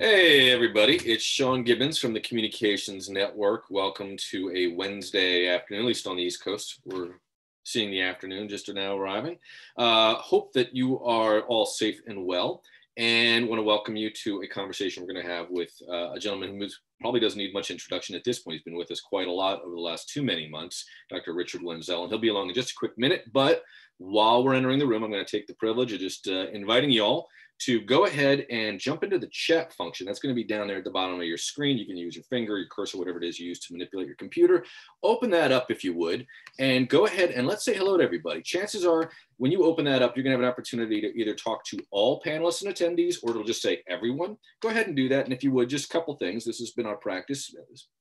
Hey, everybody. It's Sean Gibbons from the Communications Network. Welcome to a Wednesday afternoon, at least on the East Coast. We're seeing the afternoon just now arriving. Uh, hope that you are all safe and well, and want to welcome you to a conversation we're going to have with uh, a gentleman who probably doesn't need much introduction at this point. He's been with us quite a lot over the last too many months, Dr. Richard Wenzel, and he'll be along in just a quick minute. But while we're entering the room, I'm going to take the privilege of just uh, inviting y'all to go ahead and jump into the chat function. That's going to be down there at the bottom of your screen. You can use your finger, your cursor, whatever it is you use to manipulate your computer. Open that up if you would, and go ahead and let's say hello to everybody. Chances are when you open that up, you're going to have an opportunity to either talk to all panelists and attendees, or it'll just say everyone. Go ahead and do that. And if you would, just a couple things. This has been our practice.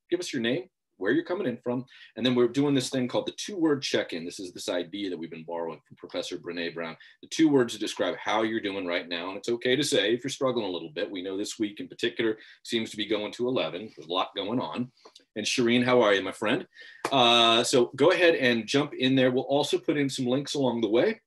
Give us your name, where you're coming in from. And then we're doing this thing called the two word check in. This is this idea that we've been borrowing from Professor Brene Brown. The two words to describe how you're doing right now. And it's okay to say if you're struggling a little bit. We know this week in particular seems to be going to 11. There's a lot going on. And Shireen, how are you, my friend? Uh, so go ahead and jump in there. We'll also put in some links along the way.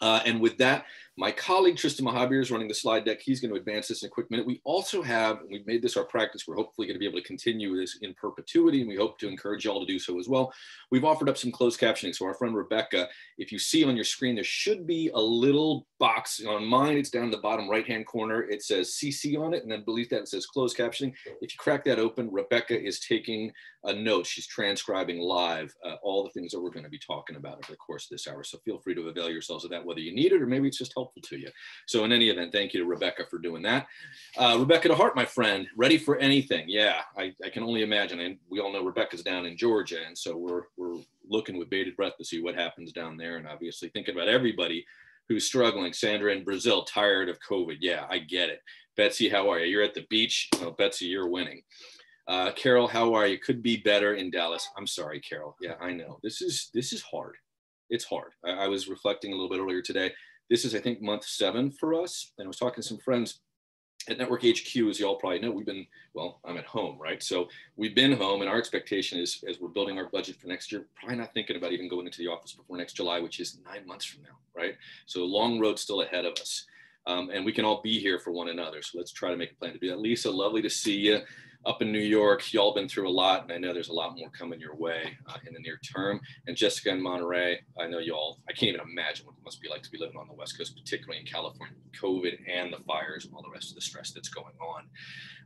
Uh, and with that, my colleague Tristan Mahabir is running the slide deck. He's going to advance this in a quick minute. We also have, we've made this our practice. We're hopefully going to be able to continue this in perpetuity, and we hope to encourage y'all to do so as well. We've offered up some closed captioning. So our friend Rebecca, if you see on your screen, there should be a little box on mine. It's down in the bottom right-hand corner. It says CC on it, and then beneath that it says closed captioning. If you crack that open, Rebecca is taking a note. She's transcribing live uh, all the things that we're going to be talking about over the course of this hour. So feel free to avail yourselves of that, whether you need it or maybe it's just helpful to you. So in any event, thank you to Rebecca for doing that. Uh, Rebecca DeHart, my friend, ready for anything. Yeah, I, I, can only imagine. And we all know Rebecca's down in Georgia. And so we're, we're looking with bated breath to see what happens down there. And obviously thinking about everybody who's struggling. Sandra in Brazil, tired of COVID. Yeah, I get it. Betsy, how are you? You're at the beach. Oh, Betsy, you're winning. Uh, Carol, how are you? Could be better in Dallas. I'm sorry, Carol. Yeah, I know. This is this is hard. It's hard. I, I was reflecting a little bit earlier today. This is, I think, month seven for us. And I was talking to some friends at Network HQ, as you all probably know, we've been, well, I'm at home, right? So we've been home, and our expectation is as we're building our budget for next year, probably not thinking about even going into the office before next July, which is nine months from now, right? So long road still ahead of us. Um, and we can all be here for one another. So let's try to make a plan to do that. Lisa, lovely to see you up in New York. Y'all been through a lot, and I know there's a lot more coming your way uh, in the near term. And Jessica in Monterey, I know y'all, I can't even imagine what it must be like to be living on the West Coast, particularly in California, COVID and the fires and all the rest of the stress that's going on.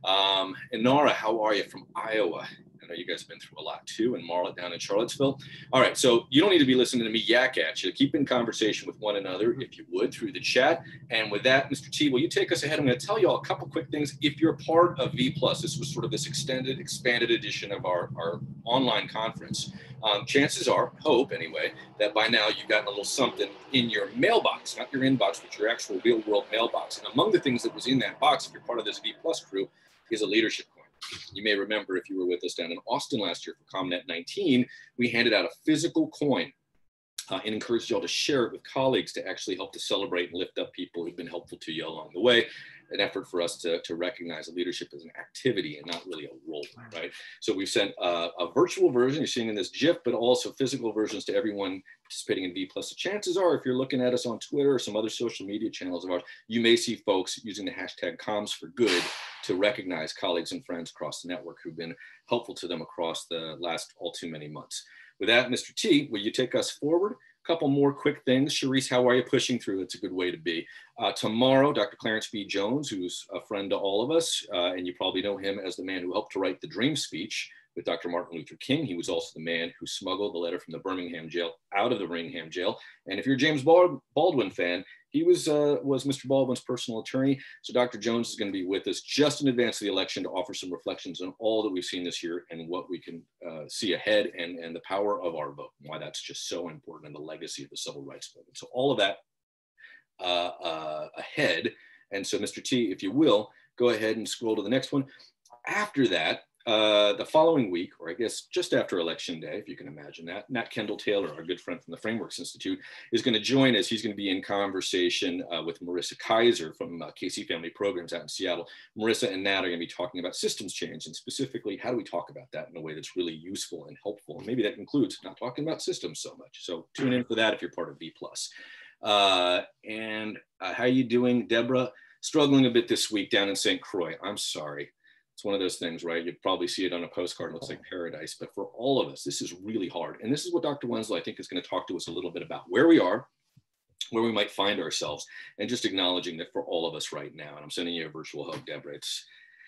Um, and Nara, how are you from Iowa? I know you guys have been through a lot too, and Marla down in Charlottesville. All right, so you don't need to be listening to me yak at you. Keep in conversation with one another, if you would, through the chat. And with that, Mr. T, will you take us ahead? I'm going to tell you all a couple quick things. If you're part of V Plus, this was sort of this extended, expanded edition of our, our online conference. Um, chances are, hope anyway, that by now you've gotten a little something in your mailbox, not your inbox, but your actual real world mailbox. And among the things that was in that box, if you're part of this V Plus crew, is a leadership. You may remember if you were with us down in Austin last year for ComNet 19, we handed out a physical coin uh, and encouraged y'all to share it with colleagues to actually help to celebrate and lift up people who've been helpful to you along the way an effort for us to, to recognize leadership as an activity and not really a role, right? So we've sent a, a virtual version, you're seeing in this GIF, but also physical versions to everyone participating in V Plus. The chances are, if you're looking at us on Twitter or some other social media channels of ours, you may see folks using the hashtag comms for good to recognize colleagues and friends across the network who've been helpful to them across the last all too many months. With that, Mr. T, will you take us forward? A couple more quick things. Sharice, how are you pushing through? It's a good way to be. Uh, tomorrow, Dr. Clarence B. Jones, who's a friend to all of us, uh, and you probably know him as the man who helped to write the Dream Speech with Dr. Martin Luther King. He was also the man who smuggled the letter from the Birmingham jail out of the Birmingham jail. And if you're a James Baldwin fan, he was, uh, was Mr. Baldwin's personal attorney. So Dr. Jones is going to be with us just in advance of the election to offer some reflections on all that we've seen this year and what we can uh, see ahead and, and the power of our vote and why that's just so important and the legacy of the civil rights movement. So all of that uh, uh ahead. And so Mr. T, if you will, go ahead and scroll to the next one. After that, uh, the following week, or I guess just after election day, if you can imagine that, Nat Kendall Taylor, our good friend from the Frameworks Institute, is going to join us. He's going to be in conversation uh, with Marissa Kaiser from uh, Casey Family Programs out in Seattle. Marissa and Nat are going to be talking about systems change and specifically how do we talk about that in a way that's really useful and helpful. And maybe that includes not talking about systems so much. So tune in for that if you're part of Plus. Uh, and uh, how are you doing, Deborah? struggling a bit this week down in St. Croix. I'm sorry. It's one of those things, right? You probably see it on a postcard, it looks like paradise. But for all of us, this is really hard. And this is what Dr. Wenzel, I think, is going to talk to us a little bit about where we are, where we might find ourselves, and just acknowledging that for all of us right now. And I'm sending you a virtual hug, Deborah. It's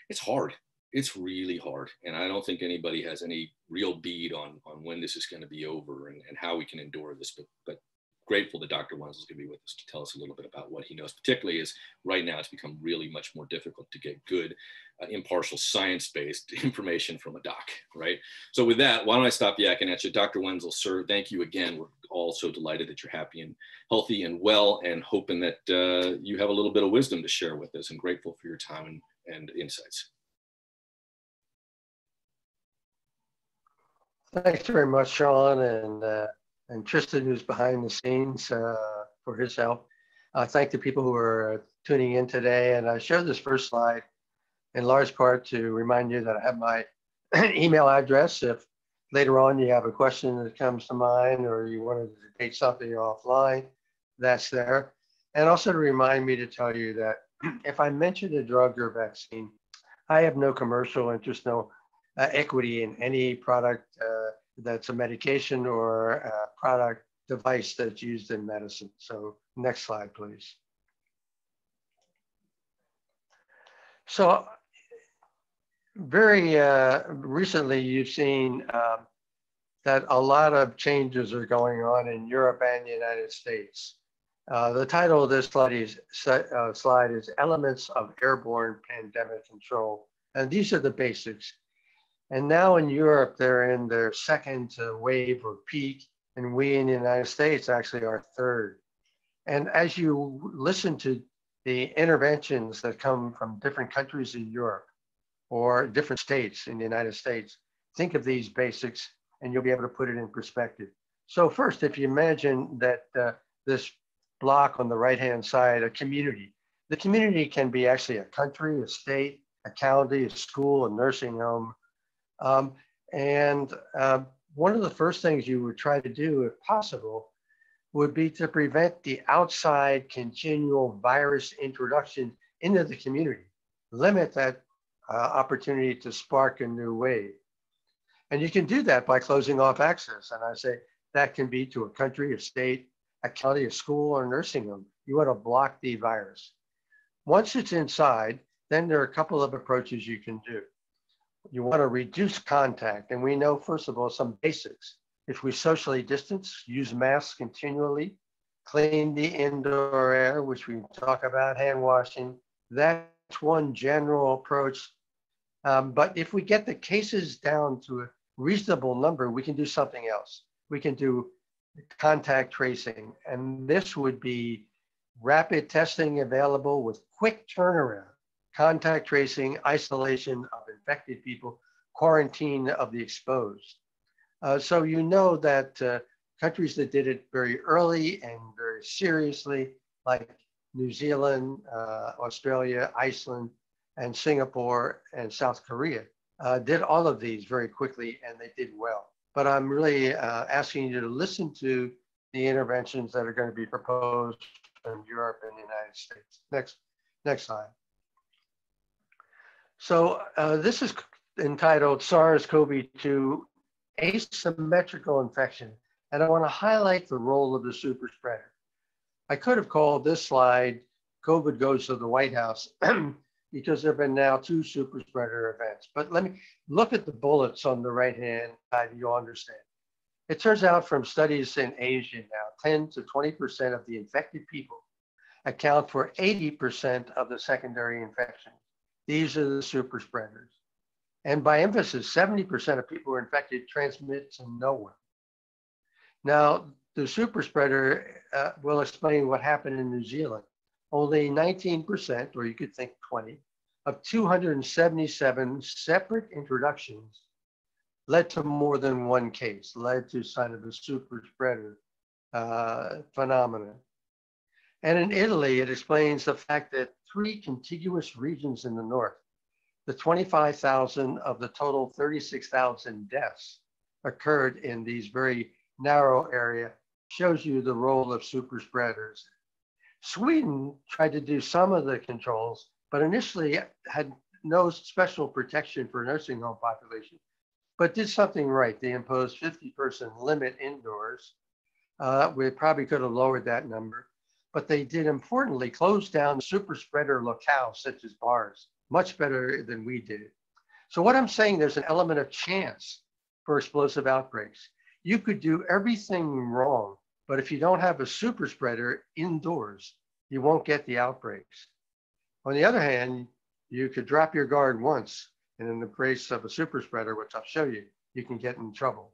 it's hard. It's really hard. And I don't think anybody has any real bead on, on when this is going to be over and, and how we can endure this. But, but grateful that Dr. Wenzel is going to be with us to tell us a little bit about what he knows, particularly as right now it's become really much more difficult to get good, uh, impartial, science-based information from a doc, right? So with that, why don't I stop yakking at you? Dr. Wenzel, sir, thank you again. We're all so delighted that you're happy and healthy and well and hoping that uh, you have a little bit of wisdom to share with us and grateful for your time and, and insights. Thanks very much, Sean, and uh, and Tristan, who's behind the scenes uh, for his help. I thank the people who are tuning in today. And I showed this first slide in large part to remind you that I have my email address. If later on you have a question that comes to mind or you want to debate something offline, that's there. And also to remind me to tell you that if I mention a drug or vaccine, I have no commercial interest, no uh, equity in any product uh, that's a medication or a product device that's used in medicine. So next slide, please. So very uh, recently, you've seen um, that a lot of changes are going on in Europe and the United States. Uh, the title of this slide is, uh, slide is Elements of Airborne Pandemic Control. And these are the basics. And now in Europe, they're in their second wave or peak, and we in the United States actually are third. And as you listen to the interventions that come from different countries in Europe or different states in the United States, think of these basics and you'll be able to put it in perspective. So first, if you imagine that uh, this block on the right-hand side, a community, the community can be actually a country, a state, a county, a school, a nursing home, um, and uh, one of the first things you would try to do, if possible, would be to prevent the outside continual virus introduction into the community, limit that uh, opportunity to spark a new wave. And you can do that by closing off access. And I say that can be to a country, a state, a county, a school, or a nursing home. You want to block the virus. Once it's inside, then there are a couple of approaches you can do you want to reduce contact. And we know, first of all, some basics. If we socially distance, use masks continually, clean the indoor air, which we talk about, hand washing, that's one general approach. Um, but if we get the cases down to a reasonable number, we can do something else. We can do contact tracing. And this would be rapid testing available with quick turnaround contact tracing, isolation of infected people, quarantine of the exposed. Uh, so you know that uh, countries that did it very early and very seriously, like New Zealand, uh, Australia, Iceland, and Singapore and South Korea, uh, did all of these very quickly and they did well. But I'm really uh, asking you to listen to the interventions that are going to be proposed from Europe and the United States. Next, next slide. So uh, this is entitled SARS-CoV-2 asymmetrical infection. And I want to highlight the role of the super spreader. I could have called this slide COVID goes to the White House because there have been now two super spreader events. But let me look at the bullets on the right hand side, you'll understand. It turns out from studies in Asia now, 10 to 20% of the infected people account for 80% of the secondary infections. These are the super spreaders. And by emphasis, 70% of people who are infected transmit to no one. Now, the super spreader uh, will explain what happened in New Zealand. Only 19%, or you could think 20, of 277 separate introductions led to more than one case, led to sign of a super spreader uh, phenomenon. And in Italy, it explains the fact that three contiguous regions in the north, the 25,000 of the total 36,000 deaths occurred in these very narrow area, shows you the role of super spreaders. Sweden tried to do some of the controls, but initially had no special protection for nursing home population, but did something right. They imposed 50 person limit indoors. Uh, we probably could have lowered that number, but they did importantly close down super spreader locales such as bars, much better than we did. So what I'm saying, there's an element of chance for explosive outbreaks. You could do everything wrong, but if you don't have a super spreader indoors, you won't get the outbreaks. On the other hand, you could drop your guard once, and in the case of a super spreader, which I'll show you, you can get in trouble.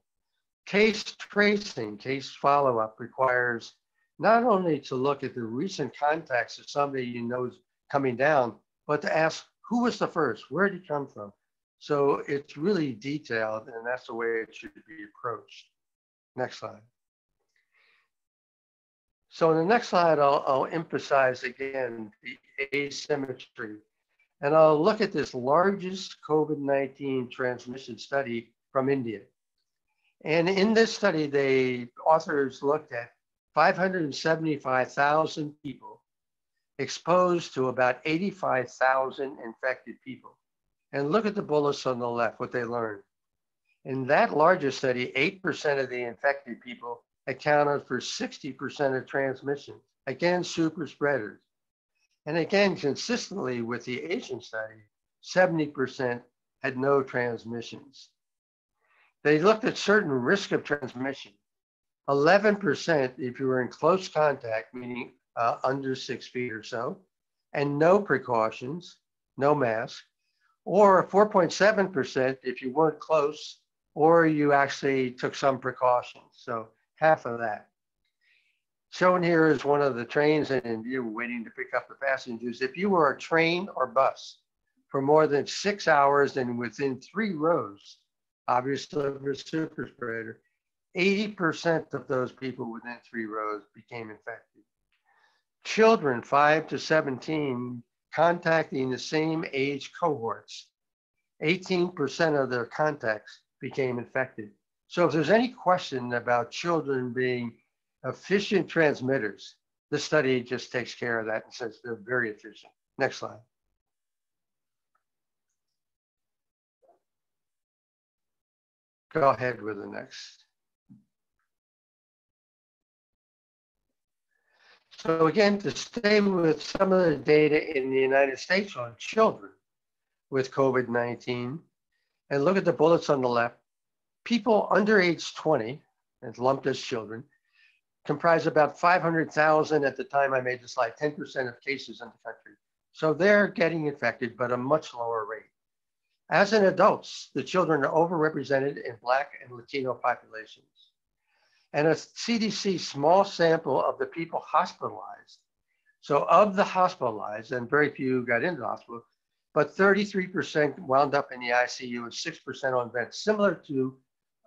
Case tracing, case follow-up requires not only to look at the recent contacts of somebody you know is coming down, but to ask who was the first, where did he come from? So it's really detailed, and that's the way it should be approached. Next slide. So in the next slide, I'll, I'll emphasize again the asymmetry. And I'll look at this largest COVID-19 transmission study from India. And in this study, the authors looked at 575,000 people exposed to about 85,000 infected people. And look at the bullets on the left, what they learned. In that larger study, 8% of the infected people accounted for 60% of transmission. Again, super spreaders. And again, consistently with the Asian study, 70% had no transmissions. They looked at certain risk of transmission. 11% if you were in close contact, meaning uh, under six feet or so, and no precautions, no mask, or 4.7% if you weren't close or you actually took some precautions. So half of that. Shown here is one of the trains in India waiting to pick up the passengers. If you were a train or bus for more than six hours and within three rows, obviously a super spreader, 80% of those people within three rows became infected. Children 5 to 17 contacting the same age cohorts, 18% of their contacts became infected. So if there's any question about children being efficient transmitters, this study just takes care of that and says they're very efficient. Next slide. Go ahead with the next. So again, to stay with some of the data in the United States on children with COVID-19, and look at the bullets on the left, people under age 20, and lumped as children, comprise about 500,000 at the time I made the slide, 10% of cases in the country. So they're getting infected, but a much lower rate. As in adults, the children are overrepresented in Black and Latino populations. And a CDC small sample of the people hospitalized. So of the hospitalized, and very few got into hospital, but 33% wound up in the ICU and 6% on vents, similar to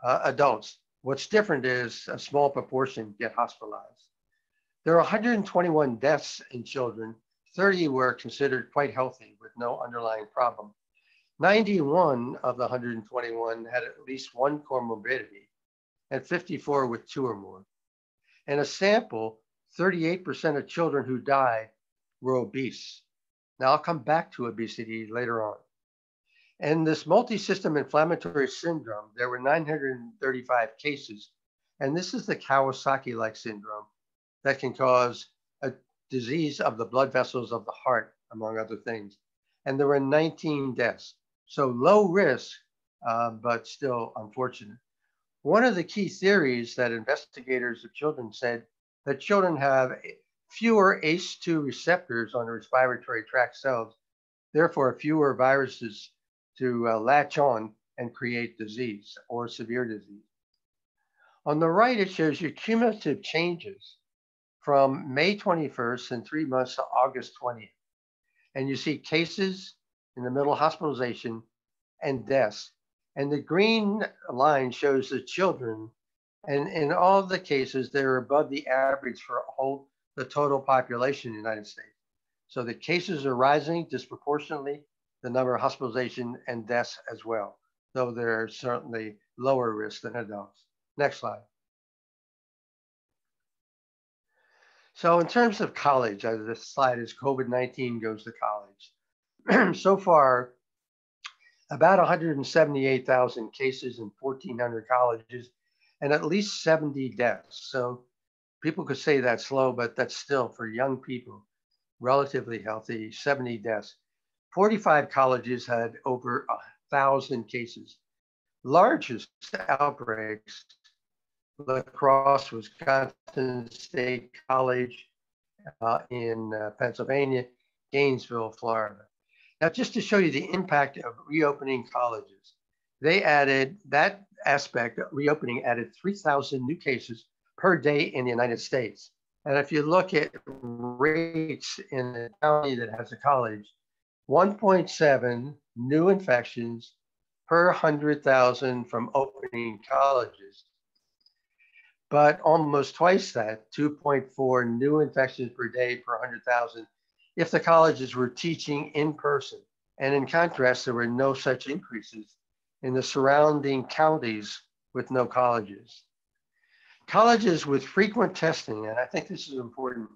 uh, adults. What's different is a small proportion get hospitalized. There are 121 deaths in children. 30 were considered quite healthy with no underlying problem. 91 of the 121 had at least one comorbidity and 54 with two or more. In a sample, 38% of children who died were obese. Now I'll come back to obesity later on. And this multi-system inflammatory syndrome, there were 935 cases. And this is the Kawasaki-like syndrome that can cause a disease of the blood vessels of the heart, among other things. And there were 19 deaths. So low risk, uh, but still unfortunate. One of the key theories that investigators of children said that children have fewer ACE2 receptors on the respiratory tract cells, therefore fewer viruses to uh, latch on and create disease or severe disease. On the right, it shows you cumulative changes from May 21st and three months to August 20th. And you see cases in the middle, hospitalization and deaths. And the green line shows the children. And in all the cases, they're above the average for whole, the total population in the United States. So the cases are rising disproportionately the number of hospitalization and deaths as well, though they're certainly lower risk than adults. Next slide. So in terms of college, uh, this slide is COVID-19 goes to college. so far, about 178,000 cases in 1,400 colleges and at least 70 deaths. So people could say that's low, but that's still for young people, relatively healthy, 70 deaths. 45 colleges had over a thousand cases. Largest outbreaks, La Crosse, Wisconsin State College uh, in uh, Pennsylvania, Gainesville, Florida. Now, just to show you the impact of reopening colleges, they added that aspect, of reopening added 3,000 new cases per day in the United States. And if you look at rates in a county that has a college, 1.7 new infections per 100,000 from opening colleges, but almost twice that, 2.4 new infections per day per 100,000 if the colleges were teaching in person. And in contrast, there were no such mm-hmm. increases in the surrounding counties with no colleges. Colleges with frequent testing, and I think this is important,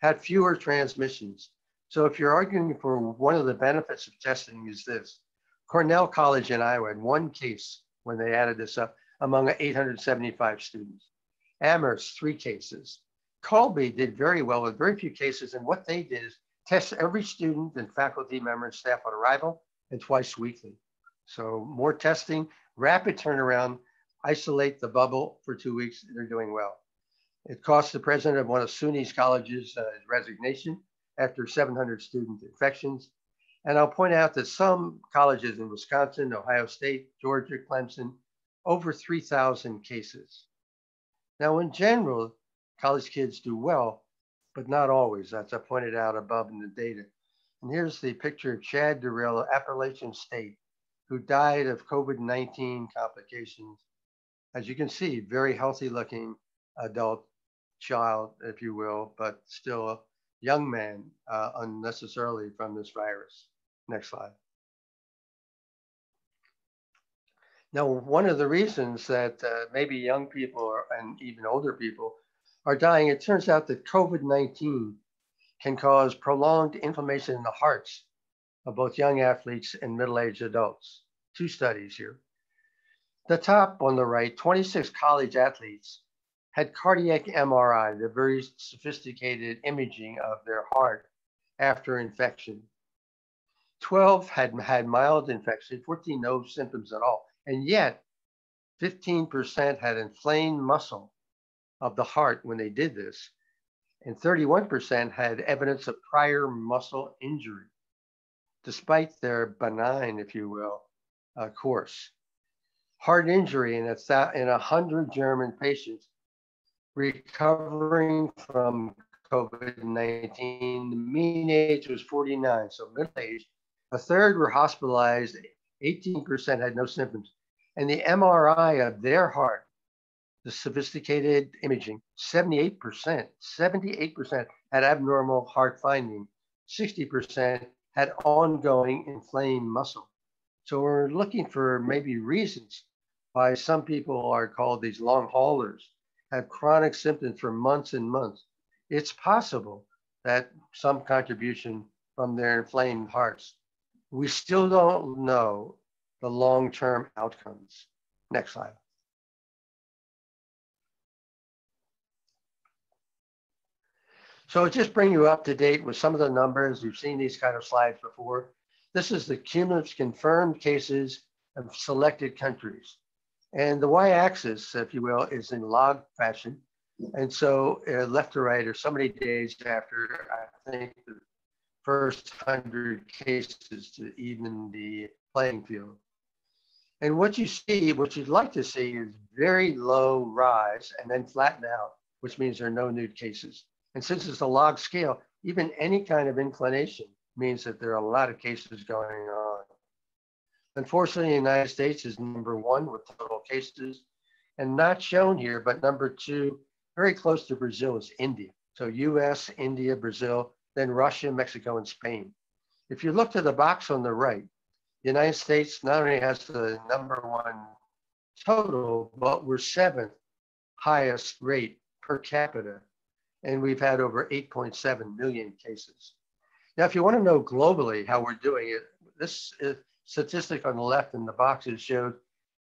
had fewer transmissions. So if you're arguing for one of the benefits of testing is this, Cornell College in Iowa had one case when they added this up among 875 students. Amherst, three cases. Colby did very well with very few cases. And what they did is test every student and faculty member and staff on arrival and twice weekly. So more testing, rapid turnaround, isolate the bubble for two weeks, they're doing well. It cost the president of one of SUNY's colleges uh, his resignation after 700 student infections. And I'll point out that some colleges in Wisconsin, Ohio State, Georgia, Clemson, over 3,000 cases. Now, in general, college kids do well, but not always, as I pointed out above in the data. And here's the picture of Chad Dorrill, Appalachian State, who died of COVID-19 complications. As you can see, very healthy looking adult child, if you will, but still a young man uh, unnecessarily from this virus. Next slide. Now, one of the reasons that uh, maybe young people or, and even older people are dying, it turns out that COVID 19 can cause prolonged inflammation in the hearts of both young athletes and middle aged adults. Two studies here. The top on the right 26 college athletes had cardiac MRI, the very sophisticated imaging of their heart after infection. 12 had had mild infection, 14 no symptoms at all. And yet, 15% had inflamed muscle of the heart when they did this, and 31% had evidence of prior muscle injury, despite their benign, if you will, uh, course. Heart injury in a, in 100 German patients recovering from COVID 19. The mean age was 49, so middle age. A third were hospitalized, 18% had no symptoms. And the MRI of their heart the sophisticated imaging, 78%, 78% had abnormal heart finding, 60% had ongoing inflamed muscle. So we're looking for maybe reasons why some people are called these long haulers, have chronic symptoms for months and months. It's possible that some contribution from their inflamed hearts. We still don't know the long-term outcomes. Next slide. So just bring you up to date with some of the numbers. You've seen these kind of slides before. This is the cumulative confirmed cases of selected countries. And the y-axis, if you will, is in log fashion. And so uh, left to right are so many days after, I think, the first 100 cases to even the playing field. And what you see, what you'd like to see is very low rise and then flatten out, which means there are no new cases. And since it's a log scale, even any kind of inclination means that there are a lot of cases going on. Unfortunately, the United States is number one with total cases and not shown here, but number two, very close to Brazil is India. So US, India, Brazil, then Russia, Mexico, and Spain. If you look to the box on the right, the United States not only has the number one total, but we're seventh highest rate per capita and we've had over 8.7 million cases. Now, if you want to know globally how we're doing it, this uh, statistic on the left in the boxes shows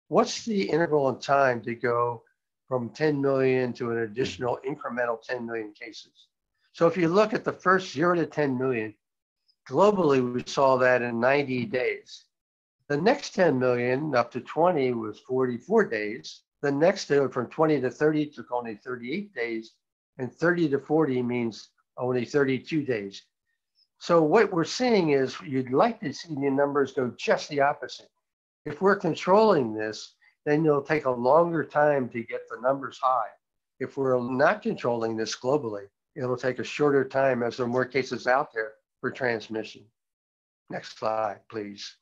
what's the interval in time to go from 10 million to an additional incremental 10 million cases. So if you look at the first zero to 10 million, globally, we saw that in 90 days. The next 10 million up to 20 was 44 days. The next uh, from 20 to 30 took only 38 days, and 30 to 40 means only 32 days. So what we're seeing is you'd like to see the numbers go just the opposite. If we're controlling this, then it'll take a longer time to get the numbers high. If we're not controlling this globally, it'll take a shorter time as there are more cases out there for transmission. Next slide, please.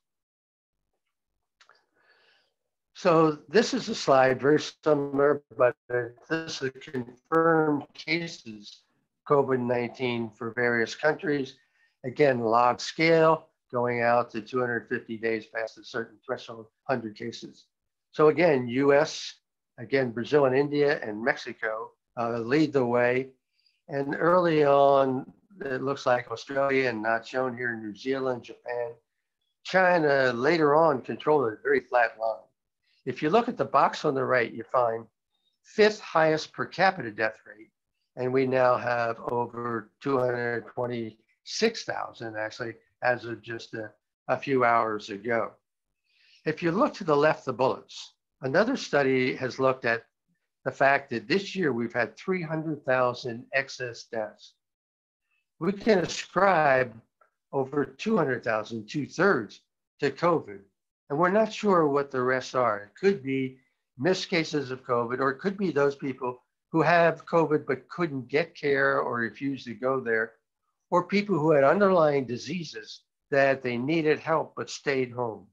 So this is a slide very similar, but this is confirmed cases COVID-19 for various countries. Again, log scale going out to 250 days past a certain threshold, 100 cases. So again, US, again, Brazil and India and Mexico uh, lead the way. And early on, it looks like Australia and not shown here, New Zealand, Japan. China later on controlled a very flat line. If you look at the box on the right, you find fifth highest per capita death rate. And we now have over 226,000 actually as of just a, a few hours ago. If you look to the left, the bullets, another study has looked at the fact that this year we've had 300,000 excess deaths. We can ascribe over 200,000, two thirds, to COVID. And we're not sure what the rest are. It could be missed cases of COVID, or it could be those people who have COVID but couldn't get care or refused to go there, or people who had underlying diseases that they needed help but stayed home.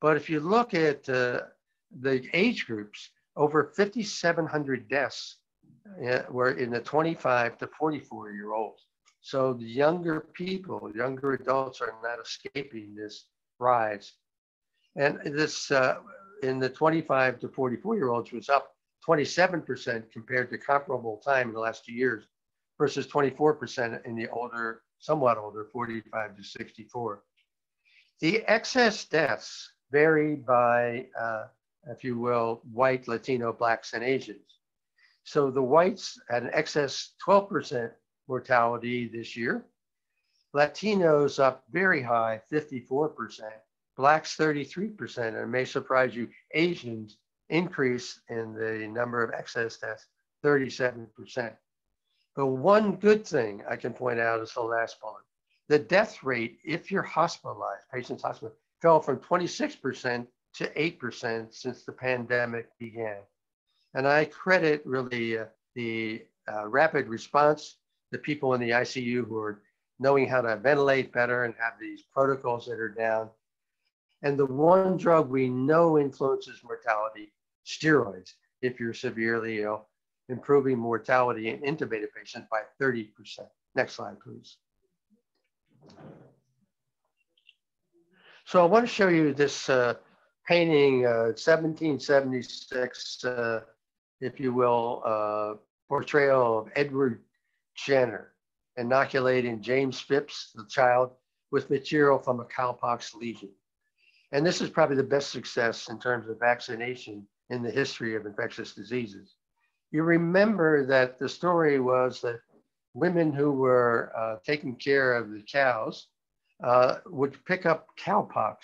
But if you look at uh, the age groups, over 5,700 deaths uh, were in the 25 to 44 year olds. So the younger people, younger adults are not escaping this rise. And this uh, in the 25 to 44 year olds was up 27% compared to comparable time in the last two years versus 24% in the older, somewhat older, 45 to 64. The excess deaths vary by, uh, if you will, white, Latino, blacks, and Asians. So the whites had an excess 12% mortality this year. Latinos up very high, 54%. Blacks 33%, and it may surprise you, Asians increase in the number of excess deaths, 37%. But one good thing I can point out is the last bullet. The death rate, if you're hospitalized, patients hospitalized, fell from 26% to 8% since the pandemic began. And I credit really uh, the uh, rapid response, the people in the ICU who are knowing how to ventilate better and have these protocols that are down. And the one drug we know influences mortality, steroids, if you're severely ill, improving mortality in intubated patients by 30%. Next slide, please. So I want to show you this uh, painting, uh, 1776, uh, if you will, uh, portrayal of Edward Jenner inoculating James Phipps, the child, with material from a cowpox lesion. And this is probably the best success in terms of vaccination in the history of infectious diseases. You remember that the story was that women who were uh, taking care of the cows uh, would pick up cowpox,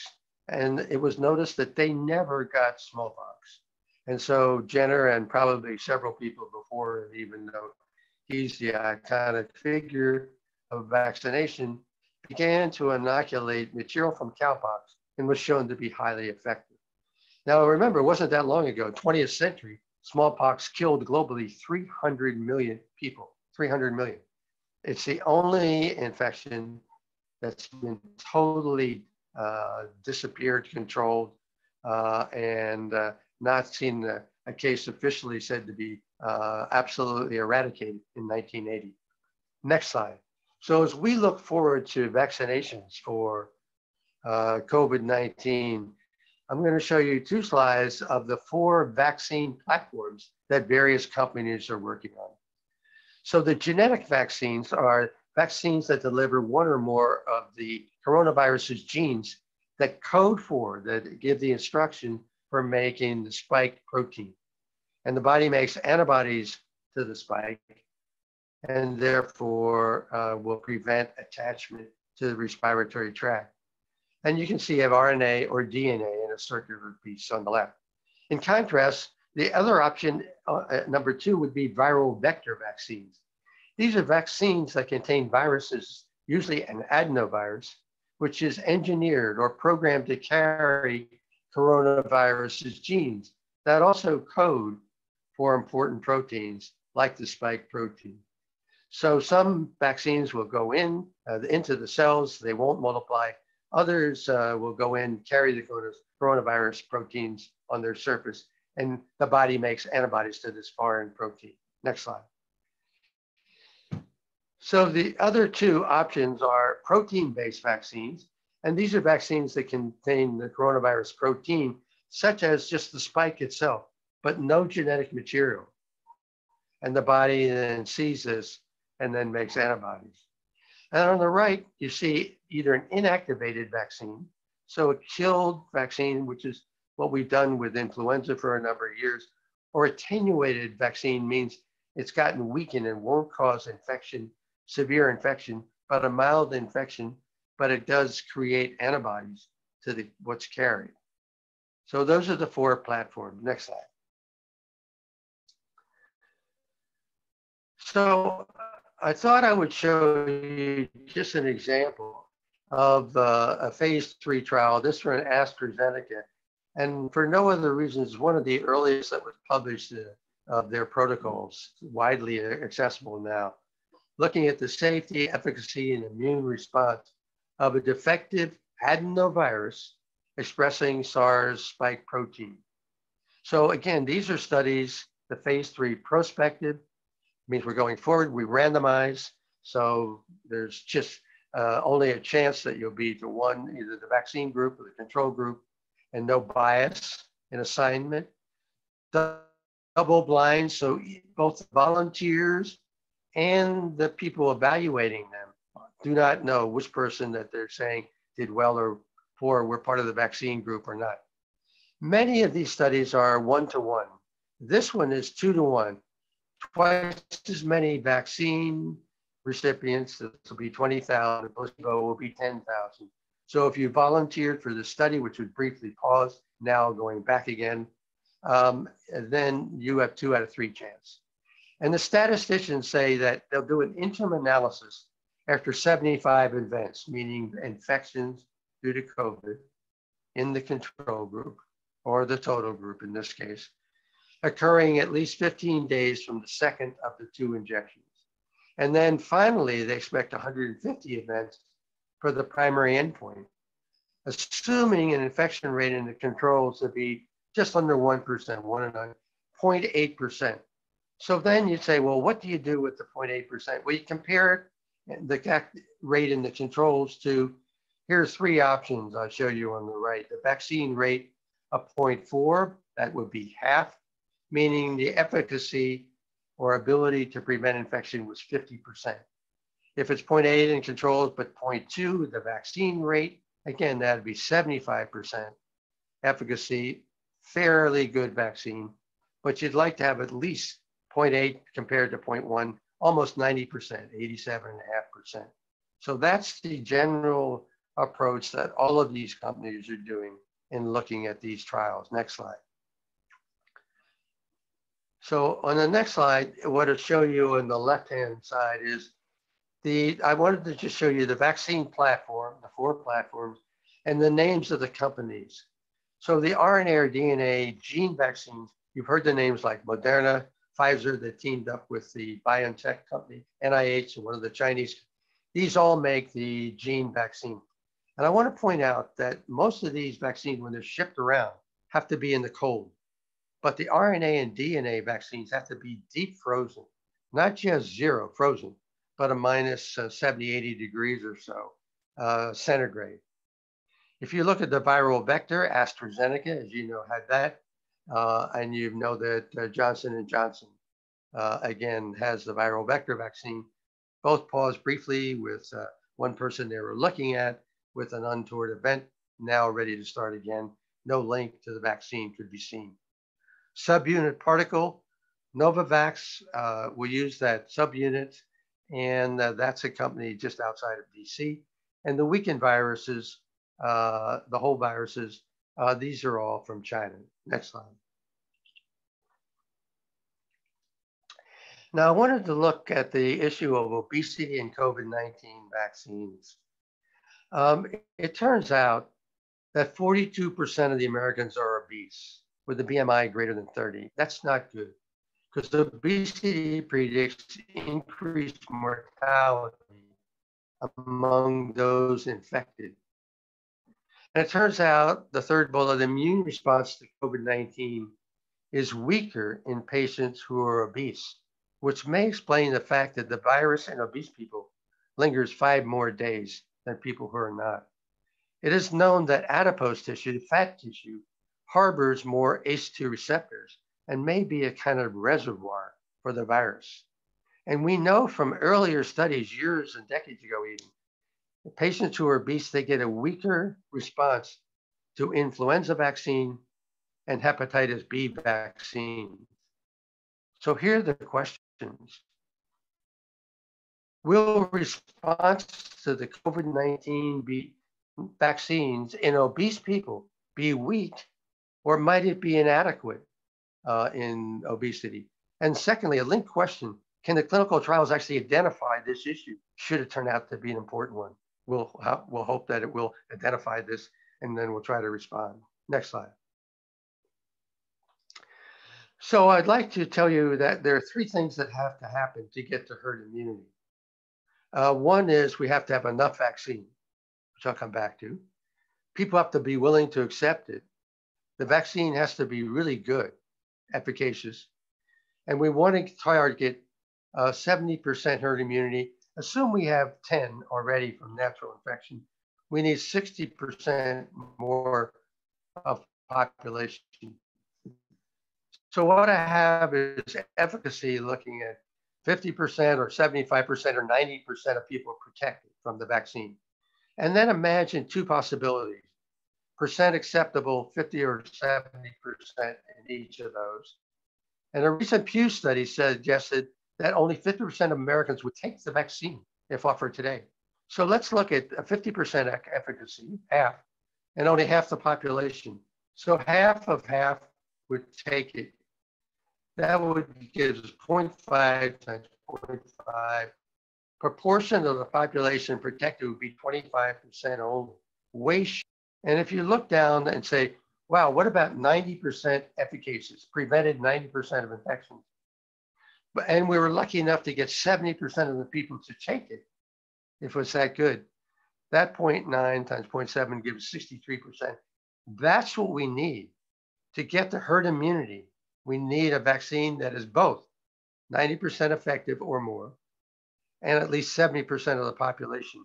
and it was noticed that they never got smallpox. And so Jenner and probably several people before, even though he's the iconic figure of vaccination, began to inoculate material from cowpox and was shown to be highly effective. Now, remember, it wasn't that long ago, 20th century, smallpox killed globally 300 million people, 300 million. It's the only infection that's been totally uh, disappeared, controlled, uh, and uh, not seen a, a, case officially said to be uh, absolutely eradicated in 1980. Next slide. So as we look forward to vaccinations for uh, COVID-19, I'm going to show you two slides of the four vaccine platforms that various companies are working on. So the genetic vaccines are vaccines that deliver one or more of the coronavirus's genes that code for, that give the instruction for making the spike protein. And the body makes antibodies to the spike and therefore uh, will prevent attachment to the respiratory tract. And you can see you have RNA or DNA in a circular piece on the left. In contrast, the other option, uh, number two, would be viral vector vaccines. These are vaccines that contain viruses, usually an adenovirus, which is engineered or programmed to carry coronavirus's genes that also code for important proteins like the spike protein. So some vaccines will go in uh, into the cells, they won't multiply. Others uh, will go in, carry the coronavirus proteins on their surface, and the body makes antibodies to this foreign protein. Next slide. So the other two options are protein-based vaccines, and these are vaccines that contain the coronavirus protein, such as just the spike itself, but no genetic material. And the body then sees this and then makes antibodies. And on the right, you see either an inactivated vaccine, so a killed vaccine, which is what we've done with influenza for a number of years, or attenuated vaccine means it's gotten weakened and won't cause infection, severe infection, but a mild infection, but it does create antibodies to the, what's carried. So those are the four platforms. Next slide. So I thought I would show you just an example of uh, a phase three trial. This for an AstraZeneca. And for no other reason, it's one of the earliest that was published uh, of their protocols, widely accessible now, looking at the safety, efficacy, and immune response of a defective adenovirus expressing SARS spike protein. So again, these are studies, the phase three prospective, means we're going forward, we randomize. So there's just uh, only a chance that you'll be to one, either the vaccine group or the control group, and no bias in assignment. Double blind, so both volunteers and the people evaluating them do not know which person that they're saying did well or poor, were part of the vaccine group or not. Many of these studies are one to one. This one is two to one twice as many vaccine recipients. This will be 20,000. Placebo will be 10,000. So if you volunteered for the study, which was briefly paused, now going back again, um, then you have two out of three chance. And the statisticians say that they'll do an interim analysis after 75 events, meaning infections due to COVID in the control group or the total group in this case occurring at least 15 days from the second of the two injections. And then finally, they expect 150 events for the primary endpoint, assuming an infection rate in the controls to be just under 1%, 1 and 9, 0.8%. So then you say, well, what do you do with the 0.8%? Well, you compare the rate in the controls to, here's three options I'll show you on the right. The vaccine rate of 0.4, that would be half meaning the efficacy or ability to prevent infection was 50%. If it's 0.8 in controls, but 0.2, the vaccine rate, again, that'd be 75% efficacy, fairly good vaccine, but you'd like to have at least 0.8 compared to 0.1, almost 90%, 87.5%. So that's the general approach that all of these companies are doing in looking at these trials. Next slide. So on the next slide, what it'll show you on the left-hand side is the, I wanted to just show you the vaccine platform, the four platforms, and the names of the companies. So the RNA or DNA gene vaccines, you've heard the names like Moderna, Pfizer that teamed up with the BioNTech company, NIH, and one of the Chinese. These all make the gene vaccine. And I want to point out that most of these vaccines, when they're shipped around, have to be in the cold. But the RNA and DNA vaccines have to be deep frozen, not just zero frozen, but a minus, uh, 70, 80 degrees or so uh, centigrade. If you look at the viral vector, AstraZeneca, as you know, had that, uh, and you know that uh, Johnson and Johnson uh, again, has the viral vector vaccine. Both paused briefly with uh, one person they were looking at with an untoward event, now ready to start again. No link to the vaccine could be seen. Subunit particle, Novavax uh, will use that subunit, and uh, that's a company just outside of DC. And the weakened viruses, uh, the whole viruses, uh, these are all from China. Next slide. Now, I wanted to look at the issue of obesity and COVID 19 vaccines. Um, it turns out that 42% of the Americans are obese with a BMI greater than 30. That's not good because obesity predicts increased mortality among those infected. And it turns out the third bullet, immune response to COVID 19 is weaker in patients who are obese which may explain the fact that the virus in obese people lingers five more days than people who are not. It is known that adipose tissue, fat tissue, harbors more ACE2 receptors and may be a kind of reservoir for the virus. And we know from earlier studies, years and decades ago even, patients who are obese, they get a weaker response to influenza vaccine and hepatitis B vaccine. So here are the questions. Will response to the COVID 19 vaccines in obese people be weak or might it be inadequate uh, in obesity? And secondly, a linked question can the clinical trials actually identify this issue should it turn out to be an important one? We'll, we'll hope that it will identify this and then we'll try to respond. Next slide. So I'd like to tell you that there are three things that have to happen to get to herd immunity. Uh, one is we have to have enough vaccine, which I'll come back to. People have to be willing to accept it. The vaccine has to be really good, efficacious. And we want to target uh, 70% herd immunity. Assume we have 10 already from natural infection. We need 60% more of population so what I have is efficacy looking at 50% or 75% or 90% of people protected from the vaccine. And then imagine two possibilities, percent acceptable, 50 or 70% in each of those. And a recent Pew study suggested that only 50% of Americans would take the vaccine if offered today. So let's look at a 50% efficacy, half, and only half the population. So half of half would take it that would give us 0.5 times 0.5. Proportion of the population protected would be 25% only. Way and if you look down and say, wow, what about 90% efficacious, prevented 90% of infections? But, and we were lucky enough to get 70% of the people to take it, if it was that good. That 0.9 times 0.7 gives 63%. That's what we need to get the herd immunity we need a vaccine that is both 90% effective or more, and at least 70% of the population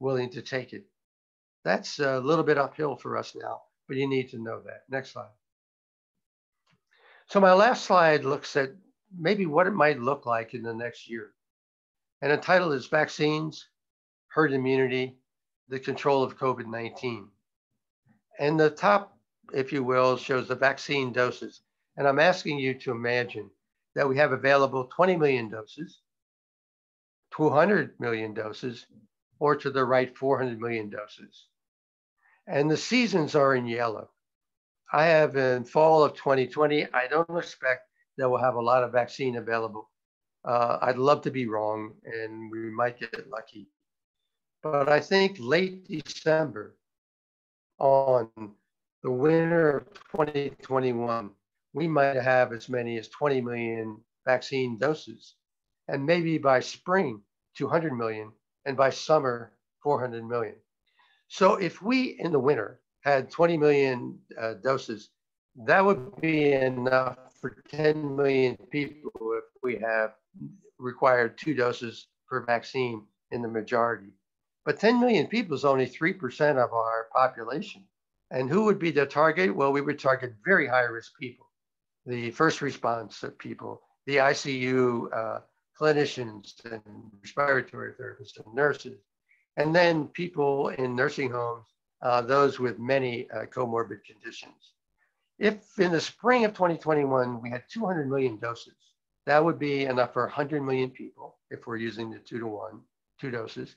willing to take it. That's a little bit uphill for us now, but you need to know that. Next slide. So my last slide looks at maybe what it might look like in the next year. And the title is Vaccines, Herd Immunity, the Control of COVID-19. And the top, if you will, shows the vaccine doses. And I'm asking you to imagine that we have available 20 million doses, 200 million doses, or to the right, 400 million doses. And the seasons are in yellow. I have in fall of 2020, I don't expect that we'll have a lot of vaccine available. Uh, I'd love to be wrong and we might get lucky. But I think late December on the winter of 2021, we might have as many as 20 million vaccine doses. And maybe by spring, 200 million, and by summer, 400 million. So if we in the winter had 20 million uh, doses, that would be enough for 10 million people if we have required two doses per vaccine in the majority. But 10 million people is only 3% of our population. And who would be the target? Well, we would target very high risk people the first response people, the ICU uh, clinicians and respiratory therapists and nurses, and then people in nursing homes, uh, those with many uh, comorbid conditions. If in the spring of 2021 we had 200 million doses, that would be enough for 100 million people if we're using the two to one, two doses,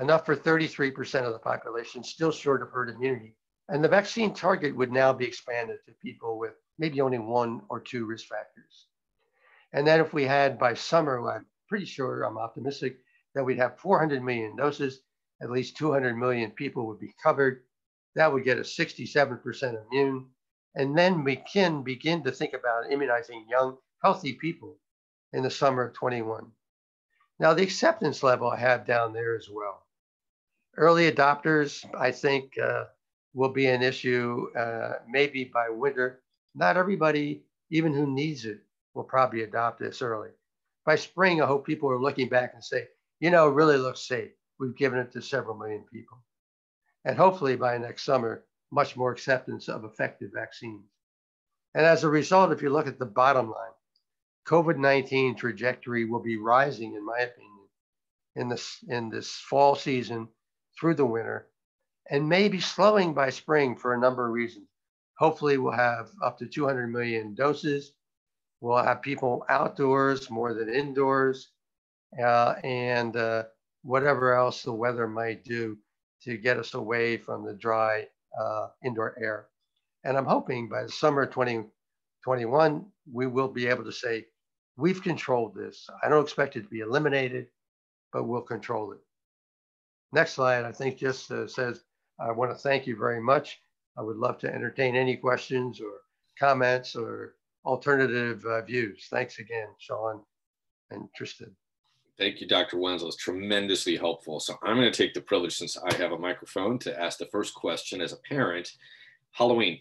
enough for 33% of the population, still short of herd immunity. And the vaccine target would now be expanded to people with maybe only one or two risk factors. And then if we had by summer, I'm pretty sure, I'm optimistic that we'd have 400 million doses, at least 200 million people would be covered. That would get us 67% immune. And then we can begin to think about immunizing young, healthy people in the summer of 21. Now, the acceptance level I have down there as well. Early adopters, I think, uh, will be an issue uh, maybe by winter. Not everybody, even who needs it, will probably adopt this early. By spring, I hope people are looking back and say, you know, it really looks safe. We've given it to several million people. And hopefully by next summer, much more acceptance of effective vaccines. And as a result, if you look at the bottom line, COVID 19 trajectory will be rising, in my opinion, in this, in this fall season through the winter, and maybe slowing by spring for a number of reasons. Hopefully, we'll have up to 200 million doses. We'll have people outdoors more than indoors, uh, and uh, whatever else the weather might do to get us away from the dry uh, indoor air. And I'm hoping by the summer 2021, we will be able to say, we've controlled this. I don't expect it to be eliminated, but we'll control it. Next slide, I think just uh, says, I want to thank you very much. I would love to entertain any questions or comments or alternative uh, views. Thanks again, Sean and Tristan. Thank you, Dr. Wenzel. It's tremendously helpful. So I'm going to take the privilege, since I have a microphone, to ask the first question as a parent. Halloween,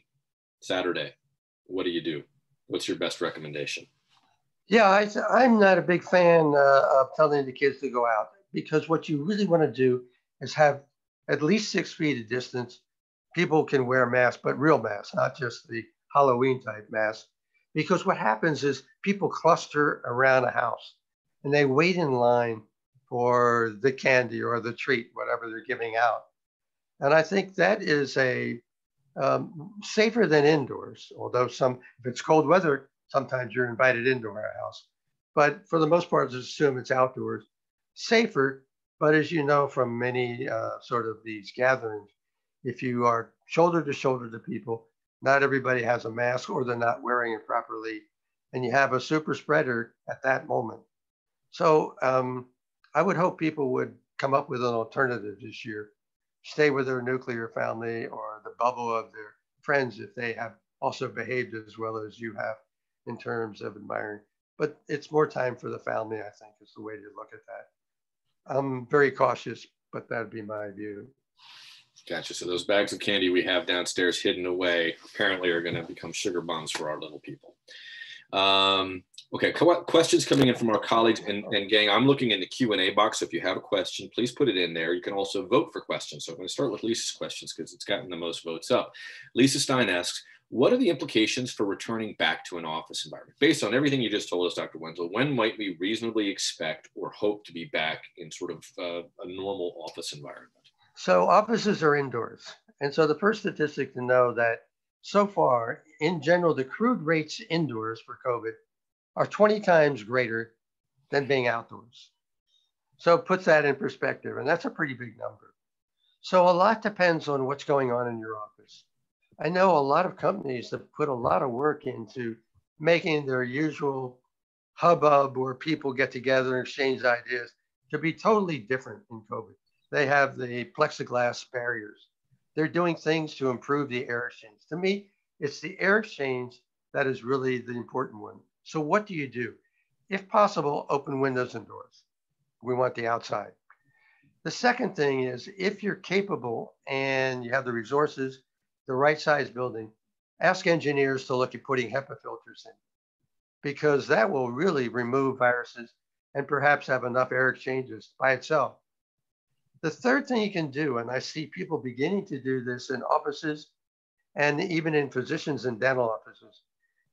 Saturday, what do you do? What's your best recommendation? Yeah, I, am not a big fan uh, of telling the kids to go out because what you really want to do is have at least six feet of distance. People can wear masks, but real masks, not just the Halloween type mask. Because what happens is people cluster around a house and they wait in line for the candy or the treat, whatever they're giving out. And I think that is a um, safer than indoors, although some, if it's cold weather, sometimes you're invited into our house. But for the most part, just assume it's outdoors. Safer, but as you know from many uh, sort of these gatherings, if you are shoulder to shoulder to people, not everybody has a mask or they're not wearing it properly, and you have a super spreader at that moment. So um, I would hope people would come up with an alternative this year, stay with their nuclear family or the bubble of their friends if they have also behaved as well as you have in terms of admiring. But it's more time for the family, I think, is the way to look at that. I'm very cautious, but that'd be my view. Gotcha. So those bags of candy we have downstairs hidden away apparently are going to become sugar bombs for our little people. Um, okay, questions coming in from our colleagues and, and gang. I'm looking in the Q&A box. So if you have a question, please put it in there. You can also vote for questions. So I'm going to start with Lisa's questions because it's gotten the most votes up. Lisa Stein asks, what are the implications for returning back to an office environment? Based on everything you just told us, Dr. Wenzel, when might we reasonably expect or hope to be back in sort of uh, a normal office environment? So offices are indoors. And so the first statistic to know that so far, in general, the crude rates indoors for COVID are 20 times greater than being outdoors. So it puts that in perspective, and that's a pretty big number. So a lot depends on what's going on in your office. I know a lot of companies that put a lot of work into making their usual hubbub where people get together and exchange ideas to be totally different in COVID. They have the plexiglass barriers. They're doing things to improve the air exchange. To me, it's the air exchange that is really the important one. So, what do you do? If possible, open windows and doors. We want the outside. The second thing is if you're capable and you have the resources, the right size building, ask engineers to look at putting HEPA filters in because that will really remove viruses and perhaps have enough air exchanges by itself. The third thing you can do, and I see people beginning to do this in offices and even in physicians and dental offices,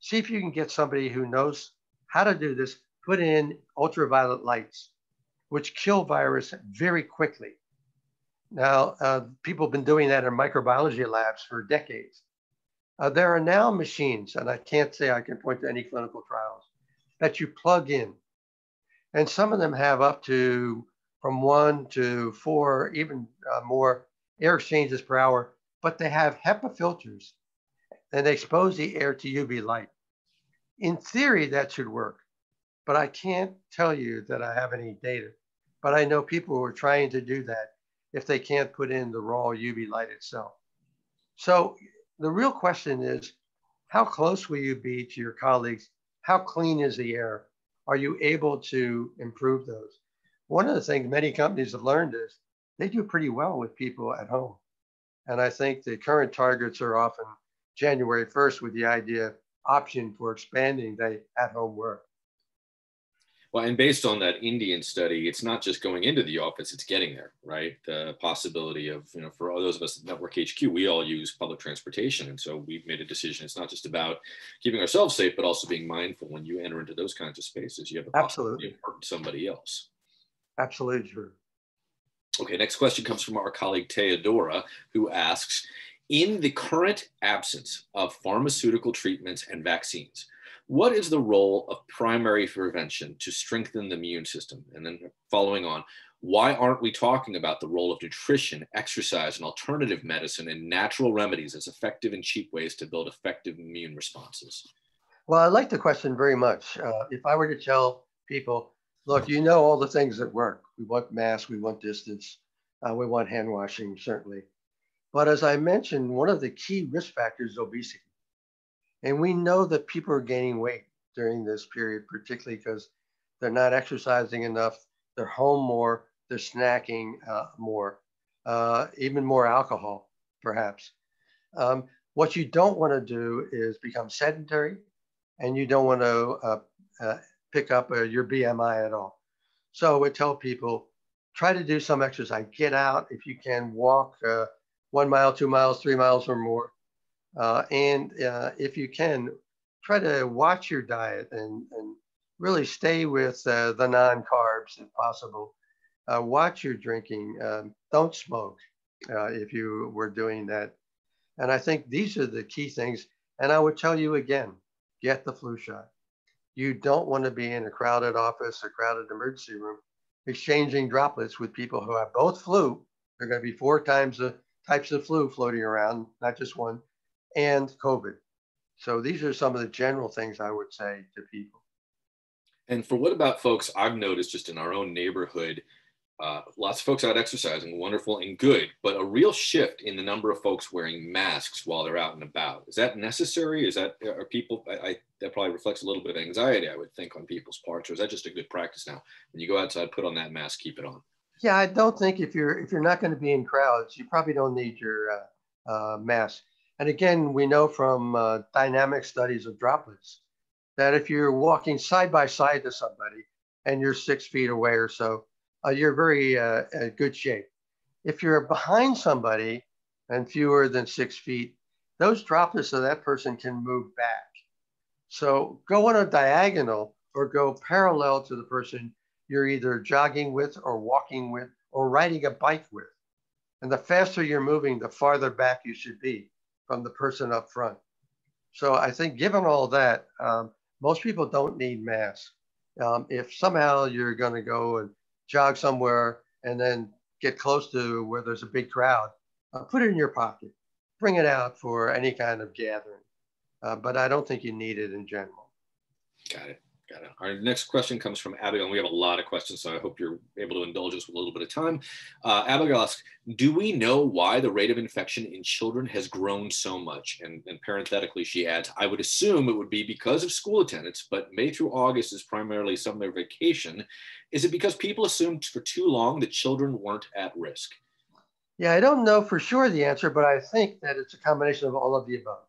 see if you can get somebody who knows how to do this, put in ultraviolet lights, which kill virus very quickly. Now, uh, people have been doing that in microbiology labs for decades. Uh, there are now machines, and I can't say I can point to any clinical trials, that you plug in. And some of them have up to from one to four, even uh, more air exchanges per hour, but they have HEPA filters and they expose the air to UV light. In theory, that should work, but I can't tell you that I have any data. But I know people who are trying to do that if they can't put in the raw UV light itself. So the real question is, how close will you be to your colleagues? How clean is the air? Are you able to improve those? One of the things many companies have learned is they do pretty well with people at home. And I think the current targets are often January 1st with the idea option for expanding the at home work. Well, and based on that Indian study, it's not just going into the office, it's getting there, right? The possibility of, you know, for all those of us at Network HQ, we all use public transportation. And so we've made a decision. It's not just about keeping ourselves safe, but also being mindful when you enter into those kinds of spaces, you have possibility Absolutely. of hurting somebody else. Absolutely true. Okay, next question comes from our colleague Theodora, who asks In the current absence of pharmaceutical treatments and vaccines, what is the role of primary prevention to strengthen the immune system? And then following on, why aren't we talking about the role of nutrition, exercise, and alternative medicine and natural remedies as effective and cheap ways to build effective immune responses? Well, I like the question very much. Uh, if I were to tell people, look, you know all the things that work. We want masks, we want distance, uh, we want hand washing, certainly. But as I mentioned, one of the key risk factors is obesity. And we know that people are gaining weight during this period, particularly because they're not exercising enough, they're home more, they're snacking uh, more, uh, even more alcohol, perhaps. Um, what you don't want to do is become sedentary, and you don't want to uh, uh pick up uh, your BMI at all. So I would tell people try to do some exercise, get out if you can, walk uh, one mile, two miles, three miles or more. Uh, and uh, if you can, try to watch your diet and, and really stay with uh, the non carbs if possible. Uh, watch your drinking. Um, don't smoke if you were doing that. And I think these are the key things. And I would tell you again get the flu shot. You don't want to be in a crowded office, a crowded emergency room, exchanging droplets with people who have both flu. There are going to be four times the types of flu floating around, not just one and COVID. So these are some of the general things I would say to people. And for what about folks I've noticed just in our own neighborhood, uh, lots of folks out exercising, wonderful and good, but a real shift in the number of folks wearing masks while they're out and about. Is that necessary? Is that are people? I, I, that probably reflects a little bit of anxiety, I would think, on people's parts. Or is that just a good practice now? When you go outside, put on that mask, keep it on. Yeah, I don't think if you're if you're not going to be in crowds, you probably don't need your uh, uh, mask. And again, we know from uh, dynamic studies of droplets that if you're walking side by side to somebody and you're six feet away or so, uh, you're very uh, good shape. If you're behind somebody and fewer than six feet, those droplets of that person can move back. So go on a diagonal or go parallel to the person you're either jogging with or walking with or riding a bike with. And the faster you're moving, the farther back you should be from the person up front. So I think given all that, um, most people don't need masks. Um, if somehow you're going to go and jog somewhere and then get close to where there's a big crowd, uh, put it in your pocket, bring it out for any kind of gathering. Uh, but I don't think you need it in general. Got it. Got it. Our next question comes from Abigail, we have a lot of questions, so I hope you're able to indulge us with a little bit of time. Uh, Abigail asks, do we know why the rate of infection in children has grown so much? And, and parenthetically, she adds, I would assume it would be because of school attendance, but May through August is primarily summer vacation. Is it because people assumed for too long that children weren't at risk? Yeah, I don't know for sure the answer, but I think that it's a combination of all of the above.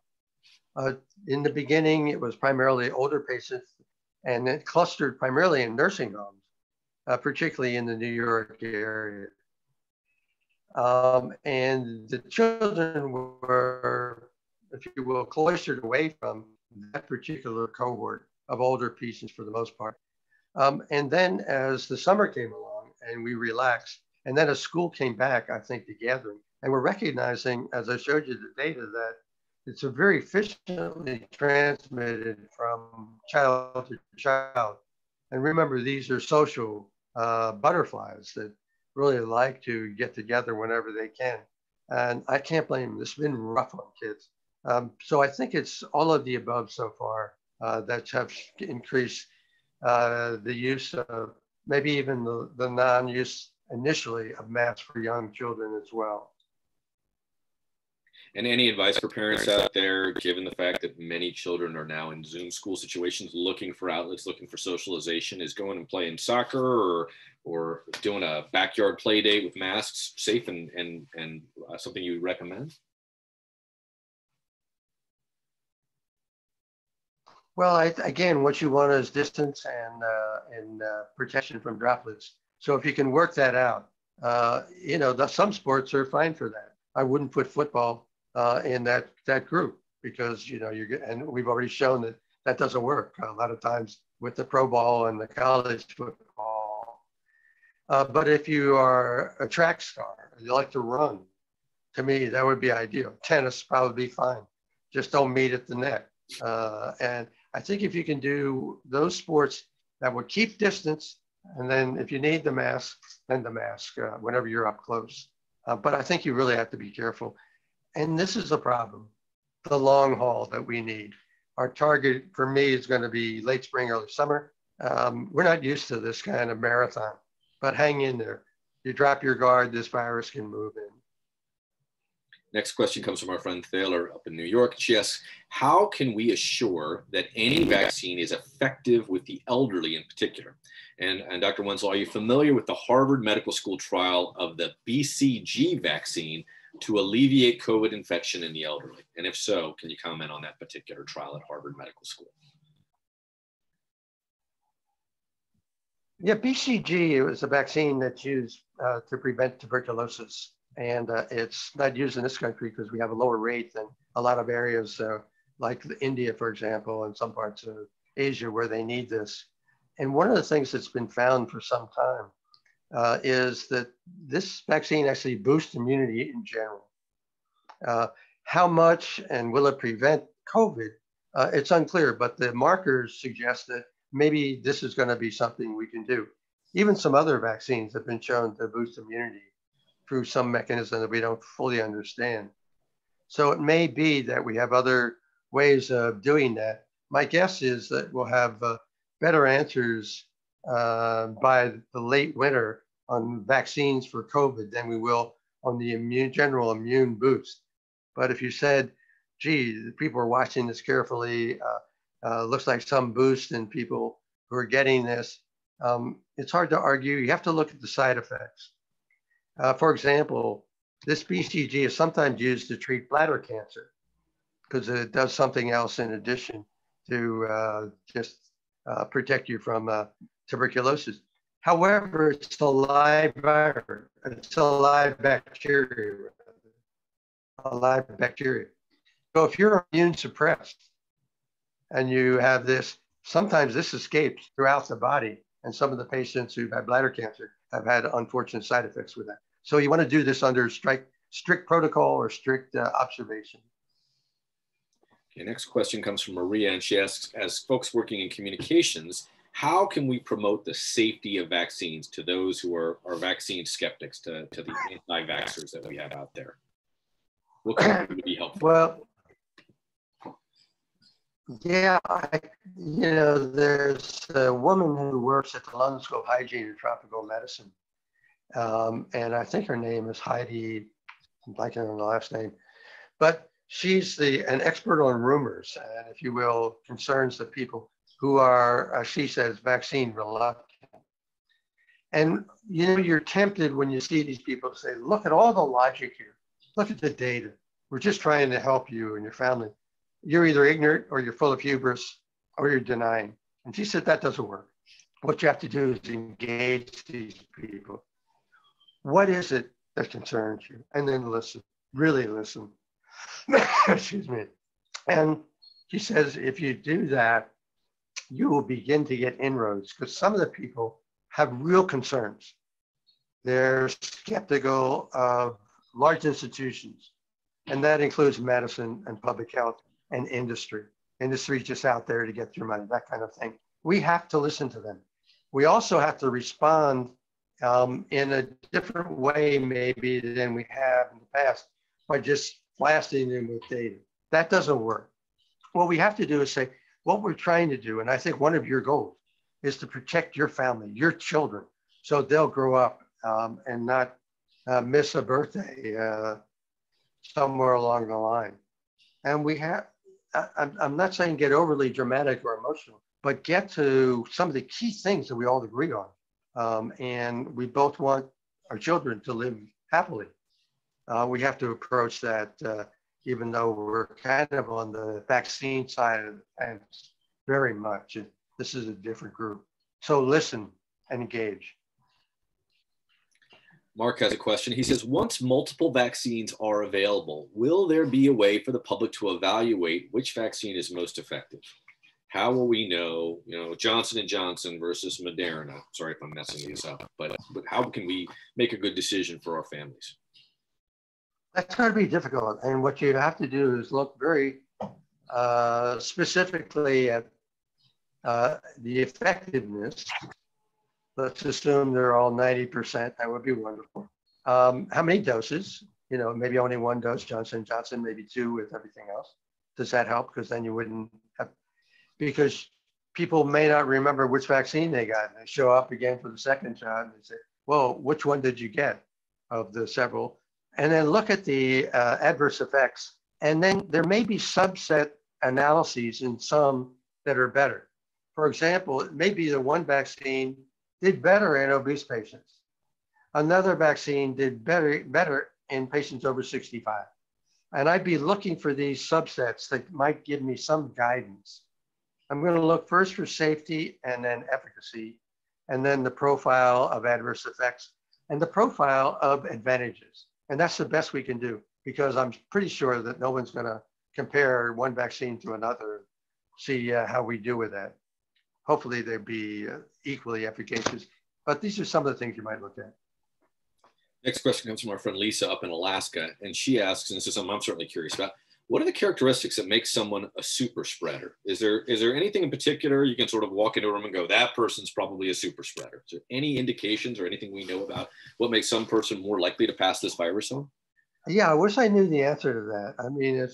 Uh, in the beginning, it was primarily older patients and it clustered primarily in nursing homes, uh, particularly in the New York area. Um, and the children were, if you will, cloistered away from that particular cohort of older patients for the most part. Um, and then as the summer came along and we relaxed, and then as school came back, I think the gathering, and we're recognizing, as I showed you the data, that it's a very efficiently transmitted from child to child. And remember, these are social uh, butterflies that really like to get together whenever they can. And I can't blame them. It's been rough on kids. Um, so I think it's all of the above so far uh, that have increased uh, the use of maybe even the, the non-use initially of masks for young children as well. And any advice for parents out there, given the fact that many children are now in Zoom school situations, looking for outlets, looking for socialization, is going and playing soccer or or doing a backyard play date with masks safe and and and uh, something you recommend? Well, I, again, what you want is distance and uh, and uh, protection from droplets. So if you can work that out, uh, you know, the, some sports are fine for that. I wouldn't put football uh, in that that group because you know you're and we've already shown that that doesn't work a lot of times with the pro ball and the college football. Uh, but if you are a track star, and you like to run, to me that would be ideal. Tennis probably fine. Just don't meet at the net. Uh, and I think if you can do those sports that will keep distance, and then if you need the mask, then the mask uh, whenever you're up close. Uh, but I think you really have to be careful and this is a problem, the long haul that we need. Our target for me is going to be late spring, early summer. Um, we're not used to this kind of marathon, but hang in there. You drop your guard, this virus can move in. Next question comes from our friend Thaler up in New York. She asks, how can we assure that any vaccine is effective with the elderly in particular? And, and Dr. Wenzel, are you familiar with the Harvard Medical School trial of the BCG vaccine to alleviate COVID infection in the elderly? And if so, can you comment on that particular trial at Harvard Medical School? Yeah, BCG was a vaccine that's used uh, to prevent tuberculosis. And uh, it's not used in this country because we have a lower rate than a lot of areas uh, like India, for example, and some parts of Asia where they need this. And one of the things that's been found for some time uh, is that this vaccine actually boosts immunity in general. Uh, how much and will it prevent COVID? Uh, it's unclear, but the markers suggest that maybe this is going to be something we can do. Even some other vaccines have been shown to boost immunity through some mechanism that we don't fully understand. So it may be that we have other ways of doing that. My guess is that we'll have uh, better answers uh, by the late winter on vaccines for COVID than we will on the immune general immune boost. But if you said, gee, people are watching this carefully, uh, uh, looks like some boost in people who are getting this, um, it's hard to argue. You have to look at the side effects. Uh, for example, this BCG is sometimes used to treat bladder cancer because it does something else in addition to uh, just uh, protect you from uh, tuberculosis. However, it's a live virus. It's a live bacteria. A live bacteria. So if you're immune suppressed and you have this, sometimes this escapes throughout the body. And some of the patients who've had bladder cancer have had unfortunate side effects with that. So you want to do this under strict, strict protocol or strict uh, observation. Okay, next question comes from Maria, and she asks, as folks working in communications, how can we promote the safety of vaccines to those who are, are vaccine skeptics, to, to the anti-vaxxers that we have out there? What can be helpful? Well, yeah, I, you know, there's a woman who works at the London School of Hygiene and Tropical Medicine. Um, and I think her name is Heidi, I'm blanking on the last name, but she's the an expert on rumors and, if you will, concerns that people who are, as she says, vaccine reluctant. And you know, you're tempted when you see these people say, look at all the logic here. Look at the data. We're just trying to help you and your family. You're either ignorant or you're full of hubris or you're denying. And she said that doesn't work. What you have to do is engage these people. What is it that concerns you? And then listen, really listen. Excuse me. And he says, if you do that, you will begin to get inroads because some of the people have real concerns. They're skeptical of large institutions, and that includes medicine and public health and industry. Industry just out there to get through money, that kind of thing. We have to listen to them. We also have to respond um, in a different way, maybe, than we have in the past by just blasting them with data. That doesn't work. What we have to do is say, what we're trying to do, and I think one of your goals is to protect your family, your children, so they'll grow up um, and not uh, miss a birthday uh, somewhere along the line. And we have, I, I'm not saying get overly dramatic or emotional, but get to some of the key things that we all agree on. Um, and we both want our children to live happily. Uh, we have to approach that uh, even though we're kind of on the vaccine side of very much. This is a different group. So listen and engage. Mark has a question. He says, once multiple vaccines are available, will there be a way for the public to evaluate which vaccine is most effective? How will we know, you know, Johnson and Johnson versus Moderna? Sorry if I'm messing these up, but, but how can we make a good decision for our families? That's going to be difficult. And what you have to do is look very uh, specifically at uh, the effectiveness let's assume they're all 90%. That would be wonderful. Um, how many doses? You know, maybe only one dose, Johnson Johnson, maybe two with everything else. Does that help? Because then you wouldn't have, because people may not remember which vaccine they got. And they show up again for the second shot and say, well, which one did you get of the several? And then look at the uh, adverse effects. And then there may be subset analyses in some that are better. For example, it may be the one vaccine did better in obese patients. Another vaccine did better, better in patients over 65. And I'd be looking for these subsets that might give me some guidance. I'm going to look first for safety and then efficacy, and then the profile of adverse effects and the profile of advantages. And that's the best we can do because I'm pretty sure that no one's going to compare one vaccine to another, see uh, how we do with that hopefully they'd be uh, equally efficacious. But these are some of the things you might look at. Next question comes from our friend Lisa up in Alaska, and she asks, and this is something I'm certainly curious about. What are the characteristics that make someone a super spreader? Is there is there anything in particular you can sort of walk into a room and go, that person's probably a super spreader? Is there any indications or anything we know about what makes some person more likely to pass this virus on? Yeah, I wish I knew the answer to that. I mean, if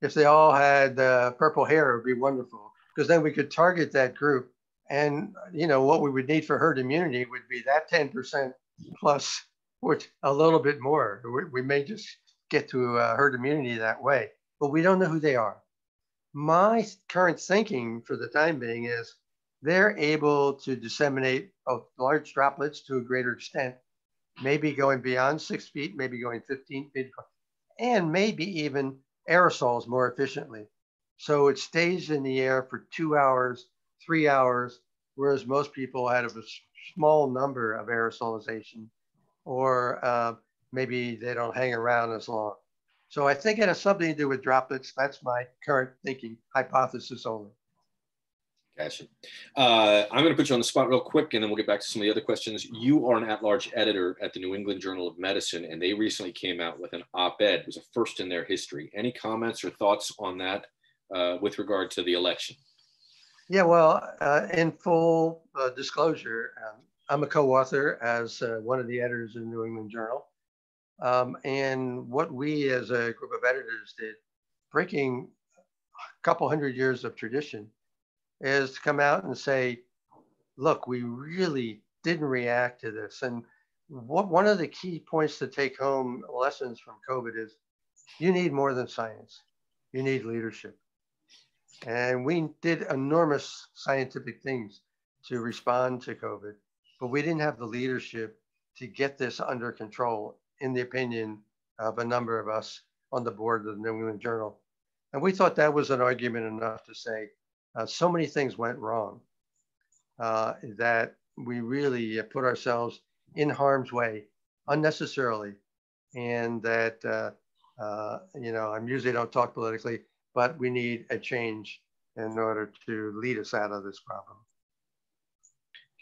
if they all had uh, purple hair, it would be wonderful because then we could target that group. And you know what we would need for herd immunity would be that 10% plus, which a little bit more. We, we may just get to uh, herd immunity that way, but we don't know who they are. My current thinking for the time being is they're able to disseminate large droplets to a greater extent, maybe going beyond six feet, maybe going 15 feet, and maybe even aerosols more efficiently. So it stays in the air for two hours, three hours, whereas most people of a small number of aerosolization, or uh, maybe they don't hang around as long. So I think it has something to do with droplets. That's my current thinking, hypothesis only. Gotcha. Uh, I'm going to put you on the spot real quick, and then we'll get back to some of the other questions. You are an at-large editor at the New England Journal of Medicine, and they recently came out with an op-ed. It was a first in their history. Any comments or thoughts on that uh, with regard to the election? Yeah, well, uh, in full uh, disclosure, um, I'm a co-author as uh, one of the editors of the New England Journal. Um, and what we as a group of editors did, breaking a couple hundred years of tradition, is to come out and say, look, we really didn't react to this. And what, one of the key points to take home lessons from COVID is you need more than science. You need leadership. And we did enormous scientific things to respond to COVID, but we didn't have the leadership to get this under control, in the opinion of a number of us on the board of the New England Journal. And we thought that was an argument enough to say uh, so many things went wrong uh, that we really put ourselves in harm's way unnecessarily. And that, uh, uh you know, I'm usually don't talk politically, but we need a change in order to lead us out of this problem.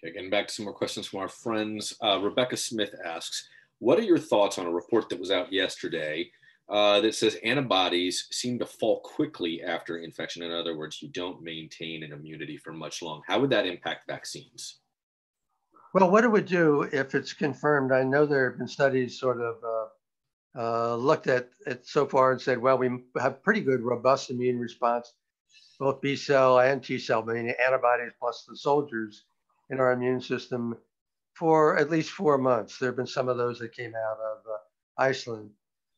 Okay, getting back to some more questions from our friends. Uh, Rebecca Smith asks, what are your thoughts on a report that was out yesterday uh, that says antibodies seem to fall quickly after infection? In other words, you don't maintain an immunity for much long. How would that impact vaccines? Well, what it would do if it's confirmed, I know there have been studies sort of uh, uh, looked at it so far and said, well, we have pretty good robust immune response, both B cell and T cell, meaning antibodies plus the soldiers in our immune system for at least four months. There have been some of those that came out of uh, Iceland.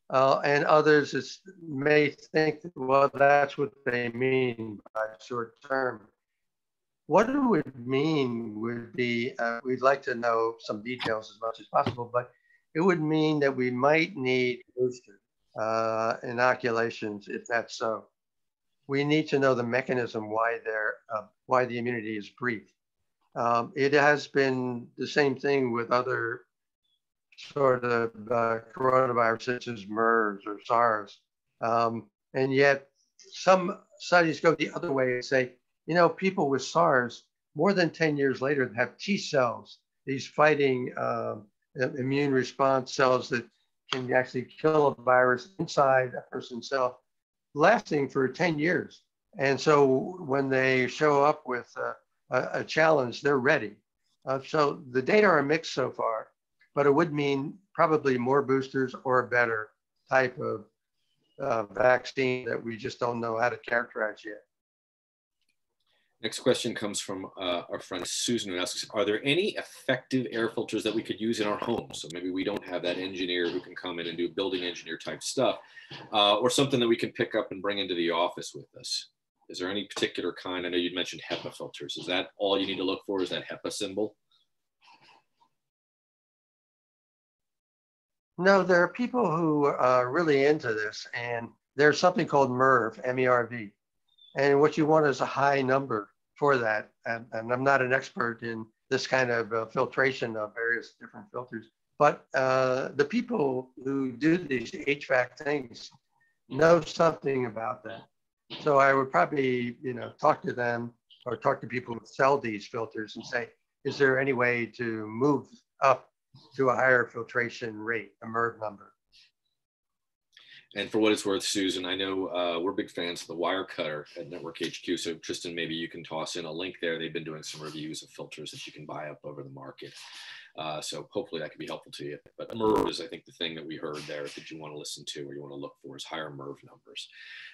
Uh, and others may think, well, that's what they mean by short term. What it would mean would be, uh, we'd like to know some details as much as possible, but it would mean that we might need booster uh, inoculations if that's so. We need to know the mechanism why they're, uh, why the immunity is brief. Um, it has been the same thing with other sort of uh, coronavirus, such as MERS or SARS. Um, and yet, some studies go the other way and say, you know, people with SARS more than 10 years later have T cells, these fighting um, immune response cells that can actually kill a virus inside a person's cell, lasting for 10 years. And so when they show up with uh, a, a challenge, they're ready. Uh, so the data are mixed so far, but it would mean probably more boosters or a better type of uh, vaccine that we just don't know how to characterize yet. Next question comes from uh, our friend Susan who asks, are there any effective air filters that we could use in our homes? So maybe we don't have that engineer who can come in and do building engineer type stuff uh, or something that we can pick up and bring into the office with us. Is there any particular kind? I know you'd mentioned HEPA filters. Is that all you need to look for? Is that HEPA symbol? No, there are people who are really into this, and there's something called MERV, M-E-R-V, and what you want is a high number for that. And, and I'm not an expert in this kind of uh, filtration of various different filters, but uh, the people who do these HVAC things know something about that. So I would probably, you know, talk to them or talk to people who sell these filters and say, is there any way to move up to a higher filtration rate, a MERV number? And for what it's worth, Susan, I know uh, we're big fans of the Wirecutter at Network HQ. So Tristan, maybe you can toss in a link there. They've been doing some reviews of filters that you can buy up over the market. Uh, so hopefully that can be helpful to you. But MERV is, I think, the thing that we heard there that you want to listen to or you want to look for is higher MERV numbers.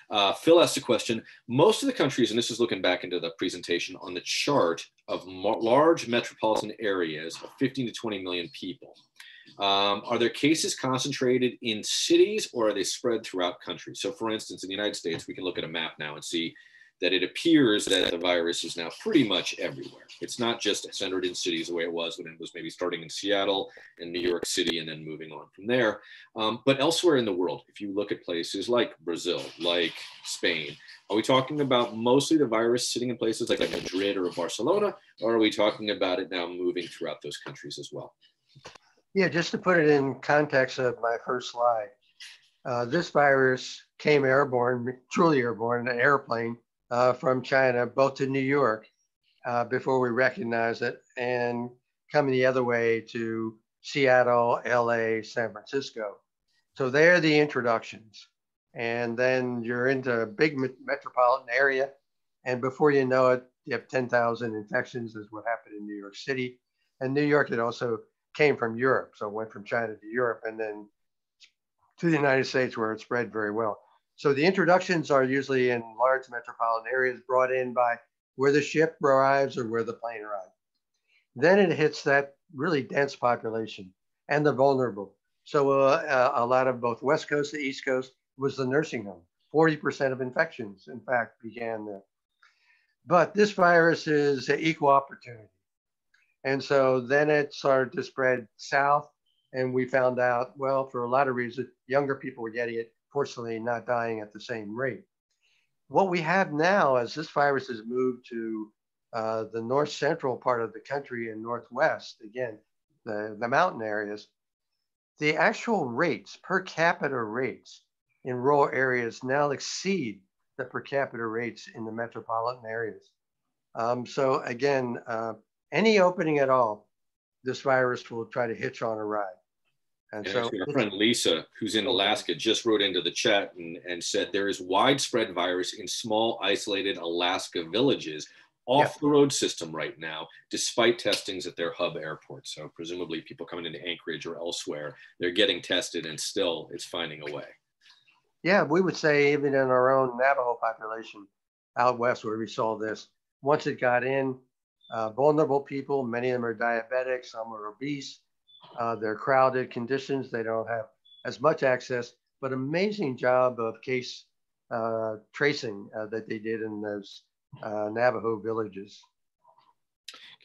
Uh, Phil asked a question. Most of the countries, and this is looking back into the presentation, on the chart of large metropolitan areas of 15 to 20 million people. Um, are there cases concentrated in cities or are they spread throughout countries? So for instance, in the United States, we can look at a map now and see that it appears that the virus is now pretty much everywhere. It's not just centered in cities the way it was when it was maybe starting in Seattle and New York City and then moving on from there. Um, but elsewhere in the world, if you look at places like Brazil, like Spain, are we talking about mostly the virus sitting in places like, Madrid or Barcelona, or are we talking about it now moving throughout those countries as well? Yeah, just to put it in context of my first slide, uh, this virus came airborne, truly airborne, in an airplane uh, from China, both to New York uh, before we recognized it, and coming the other way to Seattle, LA, San Francisco. So they're the introductions. And then you're into a big metropolitan area. And before you know it, you have 10,000 infections, is what happened in New York City. And New York, it also came from Europe. So it went from China to Europe and then to the United States where it spread very well. So the introductions are usually in large metropolitan areas brought in by where the ship arrives or where the plane arrives. Then it hits that really dense population and the vulnerable. So uh, a lot of both West Coast and East Coast was the nursing home. 40% of infections, in fact, began there. But this virus is equal opportunity. And so then it started to spread south. And we found out, well, for a lot of reasons, younger people were getting it fortunately not dying at the same rate. What we have now, as this virus has moved to uh, the north central part of the country and northwest, again, the, the mountain areas, the actual rates, per capita rates in rural areas now exceed the per capita rates in the metropolitan areas. Um, so again, uh, any opening at all, this virus will try to hitch on a ride. And, and so our friend Lisa, who's in Alaska, just wrote into the chat and, and said there is widespread virus in small, isolated Alaska villages off the road system right now, despite testings at their hub airport. So presumably people coming into Anchorage or elsewhere, they're getting tested and still it's finding a way. Yeah, we would say even in our own Navajo population out west where we saw this, once it got in, uh, vulnerable people, many of them are diabetic, some are obese, uh, they're crowded conditions, they don't have as much access, but amazing job of case uh, tracing uh, that they did in those uh, Navajo villages.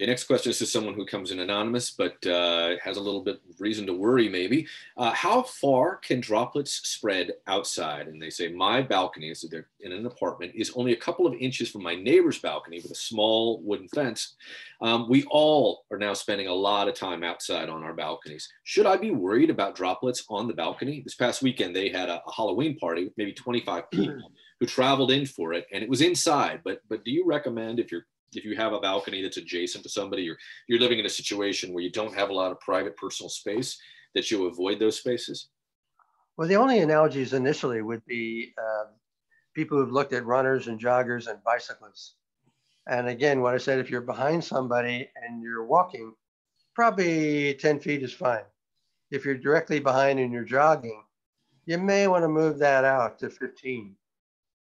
Okay, next question is to someone who comes in anonymous, but uh, has a little bit reason to worry maybe. Uh, how far can droplets spread outside? And they say, my balcony, so they're in an apartment, is only a couple of inches from my neighbor's balcony with a small wooden fence. Um, we all are now spending a lot of time outside on our balconies. Should I be worried about droplets on the balcony? This past weekend, they had a, a Halloween party with maybe 25 people who traveled in for it and it was inside. But, but do you recommend if you're if you have a balcony that's adjacent to somebody or you're living in a situation where you don't have a lot of private personal space that you avoid those spaces? Well the only analogies initially would be uh, people who've looked at runners and joggers and bicyclists. And again what i said if you're behind somebody and you're walking probably 10 feet is fine. If you're directly behind and you're jogging you may want to move that out to 15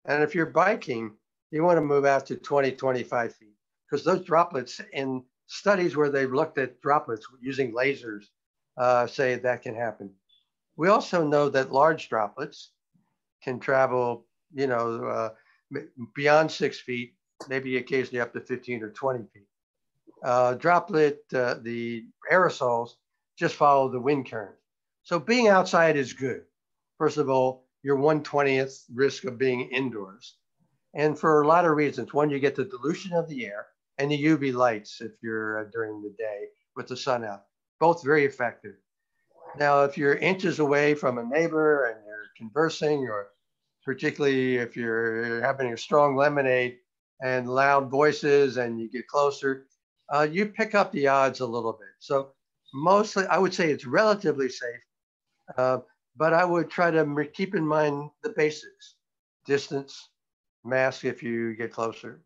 and if you're biking you want to move out to 20 25 feet because those droplets in studies where they've looked at droplets using lasers uh, say that can happen. We also know that large droplets can travel, you know, uh, beyond six feet, maybe occasionally up to 15 or 20 feet. Uh, droplet, uh, the aerosols just follow the wind current. So being outside is good. First of all, your 120th risk of being indoors. And for a lot of reasons, one, you get the dilution of the air and the UV lights if you're uh, during the day with the sun out. Both very effective. Now, if you're inches away from a neighbor and you're conversing, or particularly if you're having a strong lemonade and loud voices and you get closer, uh, you pick up the odds a little bit. So mostly, I would say it's relatively safe, uh, but I would try to keep in mind the basics: distance, mask if you get closer.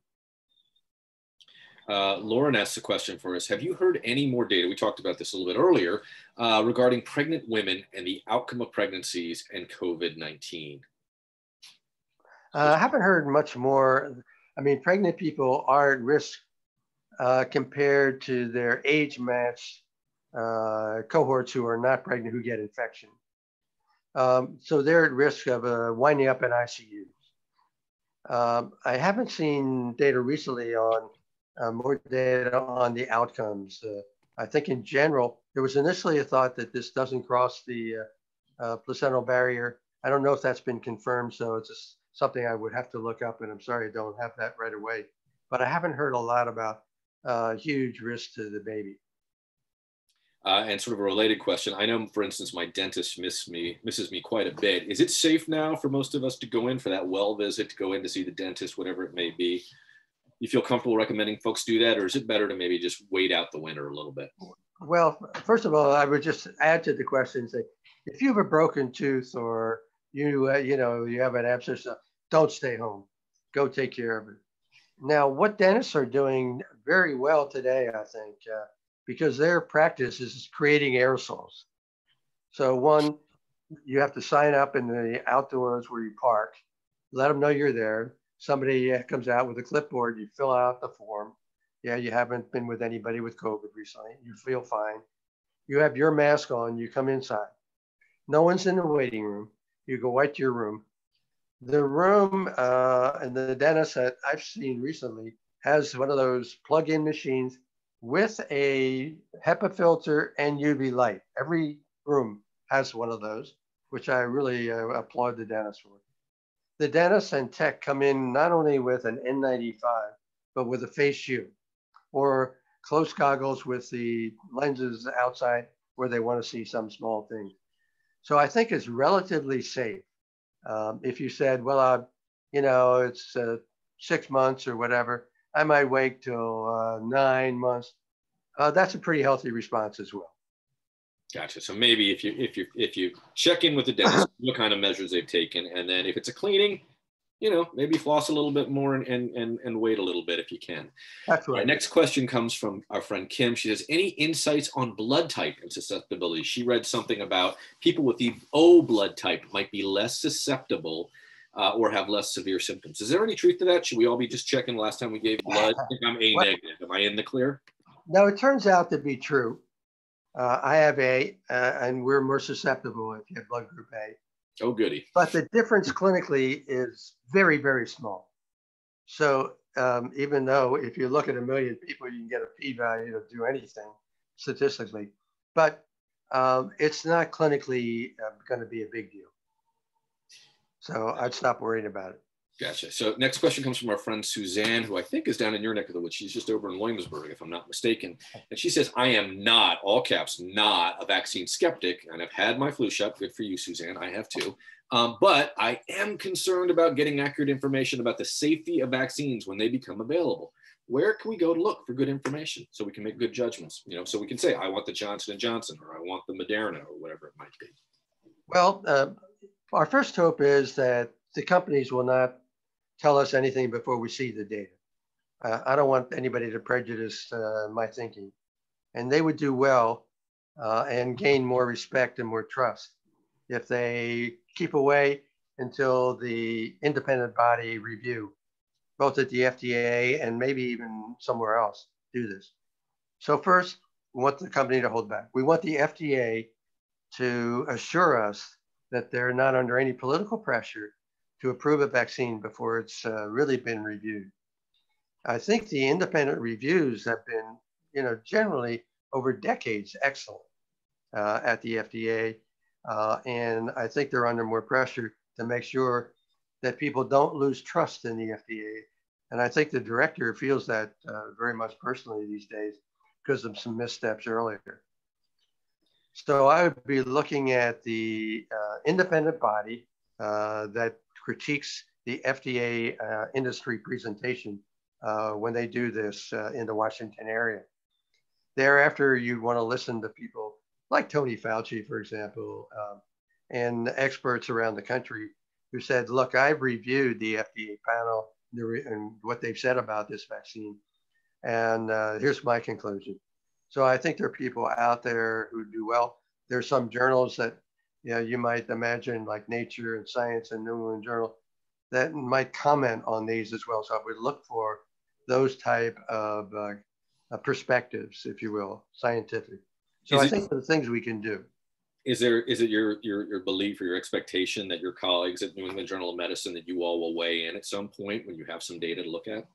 Uh, Lauren asked a question for us. Have you heard any more data? We talked about this a little bit earlier uh, regarding pregnant women and the outcome of pregnancies and COVID 19. Uh, I haven't heard much more. I mean, pregnant people are at risk uh, compared to their age matched uh, cohorts who are not pregnant who get infection. Um, so they're at risk of uh, winding up in ICUs. Um, I haven't seen data recently on uh, more data on the outcomes. Uh, I think in general, there was initially a thought that this doesn't cross the uh, uh, placental barrier. I don't know if that's been confirmed, so it's just something I would have to look up, and I'm sorry I don't have that right away. But I haven't heard a lot about uh, huge risk to the baby. Uh, and sort of a related question. I know, for instance, my dentist miss me, misses me quite a bit. Is it safe now for most of us to go in for that well visit, to go in to see the dentist, whatever it may be? You feel comfortable recommending folks do that, or is it better to maybe just wait out the winter a little bit? Well, first of all, I would just add to the question say, if you have a broken tooth or you uh, you know you have an abscess, uh, don't stay home. Go take care of it. Now, what dentists are doing very well today, I think, uh, because their practice is creating aerosols. So one, you have to sign up in the outdoors where you park, let them know you're there somebody comes out with a clipboard, you fill out the form. Yeah, you haven't been with anybody with COVID recently. You feel fine. You have your mask on, you come inside. No one's in the waiting room. You go right to your room. The room uh, and the dentist that I've seen recently has one of those plug-in machines with a HEPA filter and UV light. Every room has one of those, which I really uh, applaud the dentist for the dentist and tech come in not only with an N95, but with a face shield or close goggles with the lenses outside where they want to see some small thing. So I think it's relatively safe. Um, if you said, well, uh, you know, it's uh, six months or whatever. I might wait till uh, nine months. Uh, that's a pretty healthy response as well. Gotcha. So maybe if you if you if you check in with the dentist, what kind of measures they've taken, and then if it's a cleaning, you know, maybe floss a little bit more and and and, and wait a little bit if you can. That's right. Our next question comes from our friend Kim. She says, "Any insights on blood type and susceptibility?" She read something about people with the O blood type might be less susceptible uh, or have less severe symptoms. Is there any truth to that? Should we all be just checking the last time we gave blood? I think I'm A negative. Am I in the clear? No, it turns out to be true. Uh, I have A, uh, and we're more susceptible if you have blood group A. Oh, goody. But the difference clinically is very, very small. So um, even though if you look at a million people, you can get a p-value to do anything statistically, but um, it's not clinically uh, going to be a big deal. So I'd stop worrying about it. Gotcha. So next question comes from our friend Suzanne, who I think is down in your neck of the woods. She's just over in Williamsburg, if I'm not mistaken. And she says, I am not, all caps, not a vaccine skeptic. And I've had my flu shot. Good for you, Suzanne. I have too. Um, but I am concerned about getting accurate information about the safety of vaccines when they become available. Where can we go to look for good information so we can make good judgments? You know, so we can say, I want the Johnson and Johnson, or I want the Moderna, or whatever it might be. Well, uh, our first hope is that the companies will not tell us anything before we see the data. Uh, I don't want anybody to prejudice uh, my thinking. And they would do well uh, and gain more respect and more trust if they keep away until the independent body review, both at the FDA and maybe even somewhere else, do this. So, first, we want the company to hold back. We want the FDA to assure us that they're not under any political pressure to approve a vaccine before it's uh, really been reviewed. I think the independent reviews have been, you know, generally over decades excellent uh, at the FDA. Uh, and I think they're under more pressure to make sure that people don't lose trust in the FDA. And I think the director feels that uh, very much personally these days because of some missteps earlier. So I would be looking at the uh, independent body uh, that critiques the FDA uh, industry presentation uh, when they do this uh, in the Washington area. Thereafter, you want to listen to people like Tony Fauci, for example, um, and experts around the country who said, look, I've reviewed the FDA panel and what they've said about this vaccine. And uh, here's my conclusion. So I think there are people out there who do well. There's some journals that you know, you might imagine like Nature and Science and New England Journal that might comment on these as well. So I would look for those type of uh, uh, perspectives, if you will, scientific. So is I it, think the things we can do. Is there is it your, your your belief or your expectation that your colleagues at New England Journal of Medicine that you all will weigh in at some point when you have some data to look at?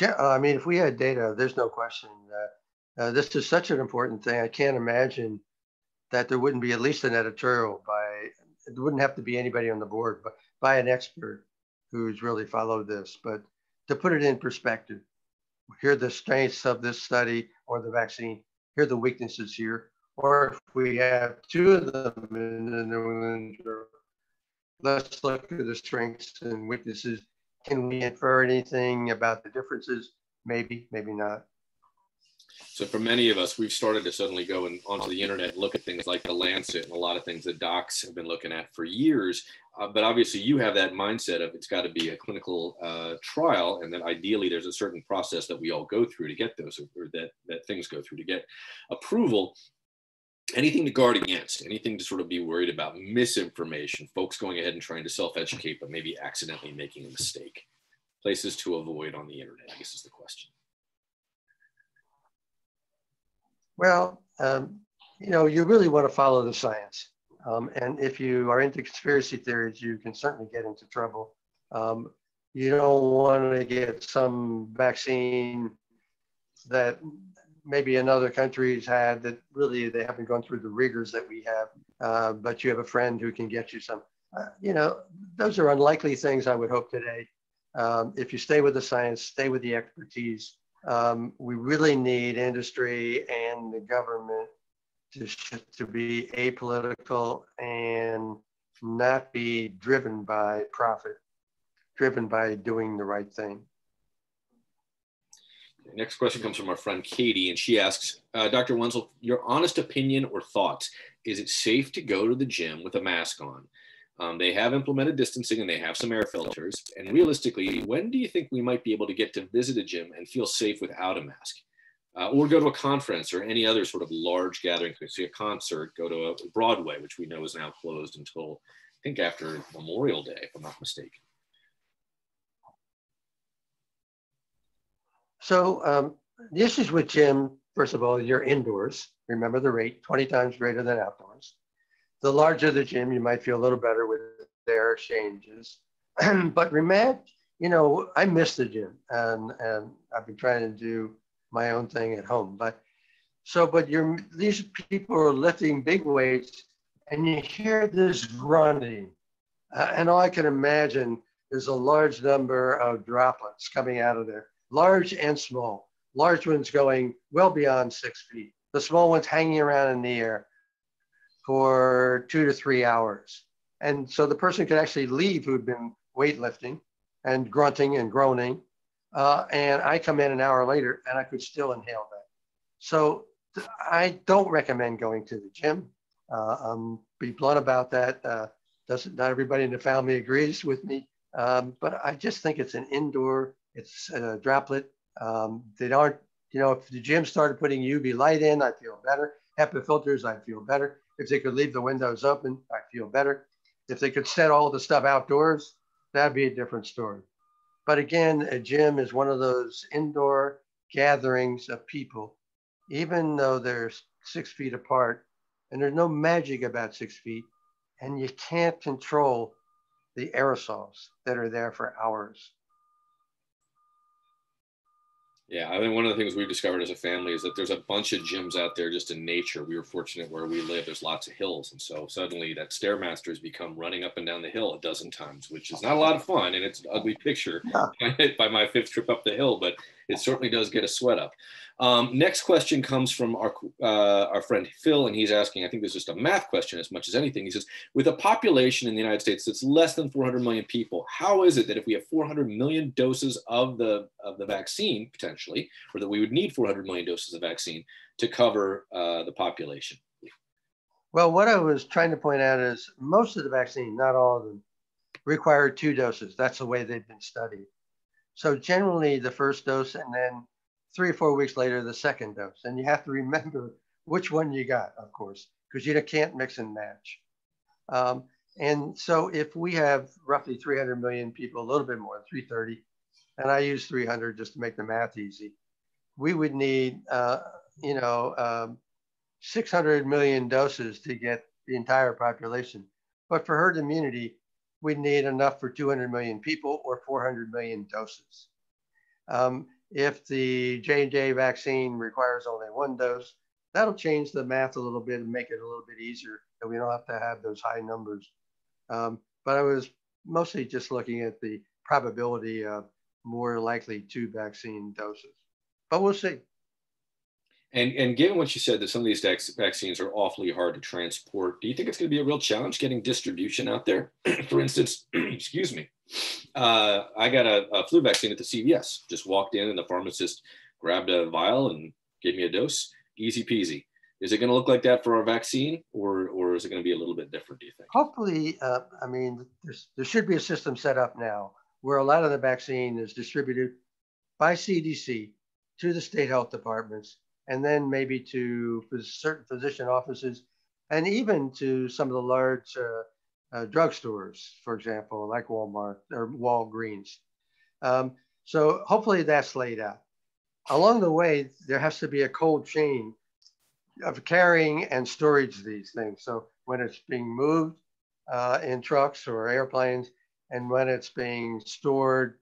Yeah, I mean, if we had data, there's no question. Uh, uh, this is such an important thing. I can't imagine that there wouldn't be at least an editorial by, it wouldn't have to be anybody on the board, but by an expert who's really followed this. But to put it in perspective, here are the strengths of this study or the vaccine, here are the weaknesses here. Or if we have two of them in the New England let's look at the strengths and weaknesses. Can we infer anything about the differences? Maybe, maybe not. So for many of us, we've started to suddenly go and onto the internet and look at things like the Lancet and a lot of things that docs have been looking at for years. Uh, but obviously, you have that mindset of it's got to be a clinical uh, trial, and that ideally there's a certain process that we all go through to get those, or, or that that things go through to get approval. Anything to guard against, anything to sort of be worried about misinformation, folks going ahead and trying to self-educate, but maybe accidentally making a mistake. Places to avoid on the internet, I guess is the question. Well, um, you know, you really want to follow the science. Um, and if you are into conspiracy theories, you can certainly get into trouble. Um, you don't want to get some vaccine that maybe another country's had that really they haven't gone through the rigors that we have, uh, but you have a friend who can get you some. Uh, you know, those are unlikely things I would hope today. Um, if you stay with the science, stay with the expertise, um, we really need industry and the government to, to be apolitical and not be driven by profit. driven by doing the right thing. Next question comes from our friend Katie, and she asks, uh, Dr. Wenzel, your honest opinion or thoughts, is it safe to go to the gym with a mask on? Um, they have implemented distancing and they have some air filters. And realistically, when do you think we might be able to get to visit a gym and feel safe without a mask? Uh, or go to a conference or any other sort of large gathering, see a concert, go to a Broadway, which we know is now closed until I think after Memorial Day, if I'm not mistaken. So um, the issues with gym, first of all, you're indoors. Remember the rate, 20 times greater than outdoors. The larger the gym, you might feel a little better with their changes. but remember, you know, I miss the gym and, and I've been trying to do my own thing at home. But so, but you're, these people are lifting big weights and you hear this grunting. Uh, and all I can imagine is a large number of droplets coming out of there large and small. Large ones going well beyond six feet. The small ones hanging around in the air for two to three hours. And so the person could actually leave who'd been weightlifting and grunting and groaning. Uh, and I come in an hour later and I could still inhale that. So I don't recommend going to the gym. Uh, um, be blunt about that. Uh, doesn't not everybody in the family agrees with me, um, but I just think it's an indoor it's a droplet. Um, they aren't, you know, if the gym started putting UV light in, I feel better. HEPA filters, I feel better. If they could leave the windows open, I feel better. If they could set all the stuff outdoors, that'd be a different story. But again, a gym is one of those indoor gatherings of people, even though they're six feet apart, and there's no magic about six feet, and you can't control the aerosols that are there for hours. Yeah, I think one of the things we've discovered as a family is that there's a bunch of gyms out there just in nature. We were fortunate where we live, there's lots of hills. And so suddenly that Stairmaster has become running up and down the hill a dozen times, which is not a lot of fun. And it's an ugly picture by my fifth trip up the hill, but it certainly does get a sweat up. Um, next question comes from our, uh, our friend Phil, and he's asking, I think this is just a math question as much as anything. He says, with a population in the United States that's less than 400 million people, how is it that if we have 400 million doses of the, of the vaccine, potentially, or that we would need 400 million doses of vaccine to cover uh, the population? Well, what I was trying to point out is most of the vaccine, not all of them, require two doses. That's the way they've been studied. So generally the first dose and then three or four weeks later, the second dose. And you have to remember which one you got, of course, because you can't mix and match. Um, and so if we have roughly 300 million people, a little bit more, 330, and I use 300 just to make the math easy, we would need, uh, you know, um, 600 million doses to get the entire population. But for herd immunity, we need enough for 200 million people or 400 million doses. Um, if the J&J vaccine requires only one dose, that'll change the math a little bit and make it a little bit easier that we don't have to have those high numbers. Um, but I was mostly just looking at the probability of more likely two vaccine doses. But we'll see. And, and given what you said that some of these vaccines are awfully hard to transport, do you think it's going to be a real challenge getting distribution out there? For instance, excuse me, uh, I got a, a, flu vaccine at the CVS. Just walked in and the pharmacist grabbed a vial and gave me a dose. Easy peasy. Is it going to look like that for our vaccine, or or is it going to be a little bit different? Do you think? Hopefully, uh, I mean, there should be a system set up now where a lot of the vaccine is distributed by CDC to the state health departments and then maybe to certain physician offices and even to some of the large uh, uh, drugstores, for example, like Walmart or Walgreens. Um, so hopefully that's laid out. Along the way, there has to be a cold chain of carrying and storage of these things. So when it's being moved uh, in trucks or airplanes, and when it's being stored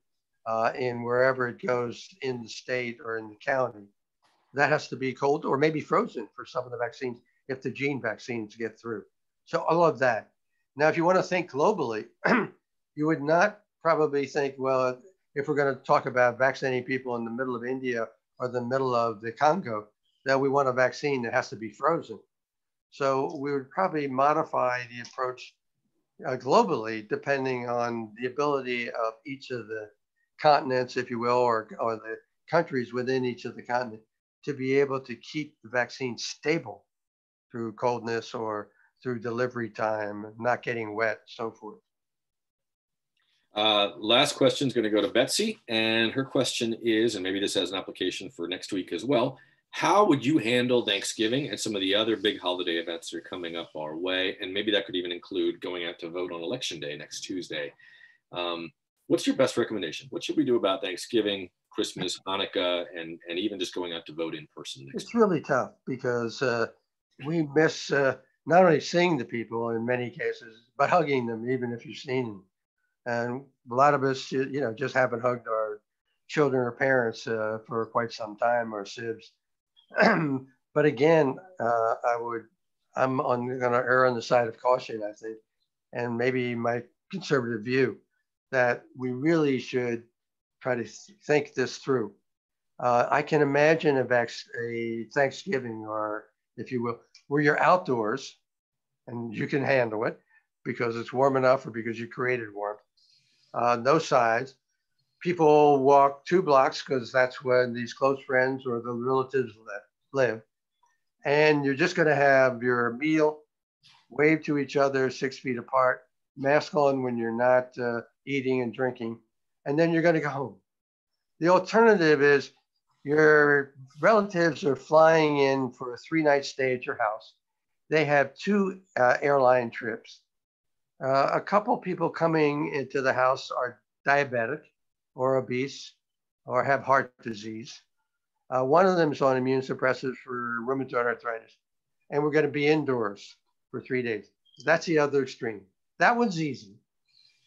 uh, in wherever it goes in the state or in the county that has to be cold or maybe frozen for some of the vaccines if the gene vaccines get through. So I love that. Now, if you want to think globally, you would not probably think, well, if we're going to talk about vaccinating people in the middle of India or the middle of the Congo, that we want a vaccine that has to be frozen. So we would probably modify the approach uh, globally, depending on the ability of each of the continents, if you will, or, or the countries within each of the continent to be able to keep the vaccine stable through coldness or through delivery time, not getting wet, so forth. Uh, last question is going to go to Betsy, and her question is, and maybe this has an application for next week as well. How would you handle Thanksgiving and some of the other big holiday events that are coming up our way? And maybe that could even include going out to vote on election day next Tuesday. Um, what's your best recommendation? What should we do about Thanksgiving, Christmas, Hanukkah, and, and even just going out to vote in person? it's really tough because uh, we miss uh, not only seeing the people in many cases, but hugging them, even if you've seen them. And a lot of us, you know, just haven't hugged our children or parents uh, for quite some time, or sibs. but again, uh, I would, I'm on going to err on the side of caution, I think, and maybe my conservative view that we really should try to think this through. Uh, I can imagine a, vac- a Thanksgiving or, if you will, where you're outdoors and you can handle it because it's warm enough or because you created warmth. Uh, no sides. People walk two blocks because that's when these close friends or the relatives live. And you're just going to have your meal, wave to each other six feet apart, mask on when you're not uh, eating and drinking, and then you're going to go home. The alternative is your relatives are flying in for a three night stay at your house. They have two uh, airline trips. Uh, a couple people coming into the house are diabetic or obese or have heart disease. Uh, one of them is on immune suppressants for rheumatoid arthritis. And we're going to be indoors for three days. That's the other extreme. That one's easy,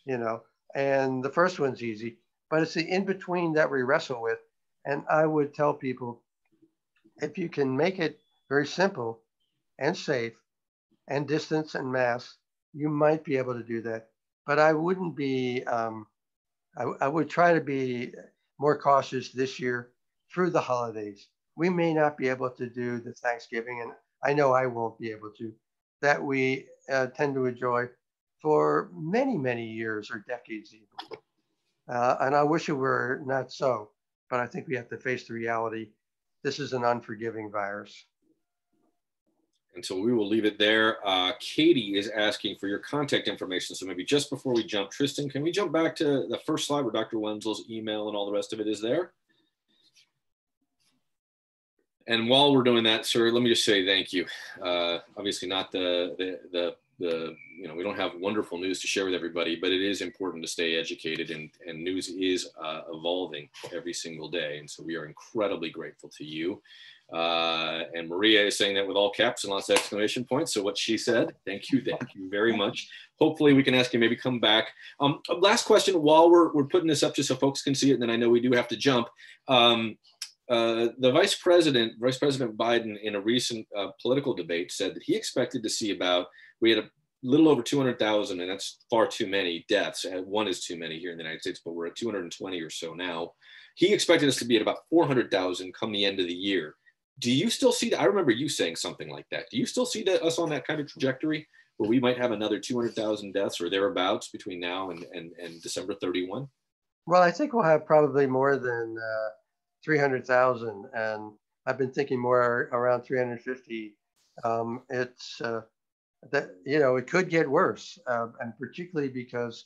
you know, and the first one's easy, but it's the in between that we wrestle with. And I would tell people if you can make it very simple and safe and distance and mass, you might be able to do that. But I wouldn't be, um, I, I would try to be more cautious this year through the holidays. We may not be able to do the Thanksgiving, and I know I won't be able to, that we uh, tend to enjoy for many, many years or decades even. Uh, and I wish it were not so, but I think we have to face the reality. This is an unforgiving virus. And so we will leave it there. Uh, Katie is asking for your contact information. So maybe just before we jump, Tristan, can we jump back to the first slide where Dr. Wenzel's email and all the rest of it is there? And while we're doing that, sir, let me just say thank you. Uh, obviously, not the, the, the the you know we don't have wonderful news to share with everybody but it is important to stay educated and and news is uh, evolving every single day and so we are incredibly grateful to you uh, and Maria is saying that with all caps and lots of exclamation points. So what she said, thank you, thank you very much. Hopefully we can ask you maybe come back. Um, last question while we're, we're putting this up just so folks can see it, and then I know we do have to jump. Um, uh, the vice president, Vice President Biden, in a recent uh, political debate, said that he expected to see about we had a little over 200,000, and that's far too many deaths. Uh, one is too many here in the United States, but we're at 220 or so now. He expected us to be at about 400,000 come the end of the year do you still see that? I remember you saying something like that. Do you still see that, us on that kind of trajectory where we might have another 200,000 deaths or thereabouts between now and, and, and December 31? Well, I think we'll have probably more than uh, 300,000. And I've been thinking more around 350. Um, it's uh, that, you know, it could get worse. Uh, and particularly because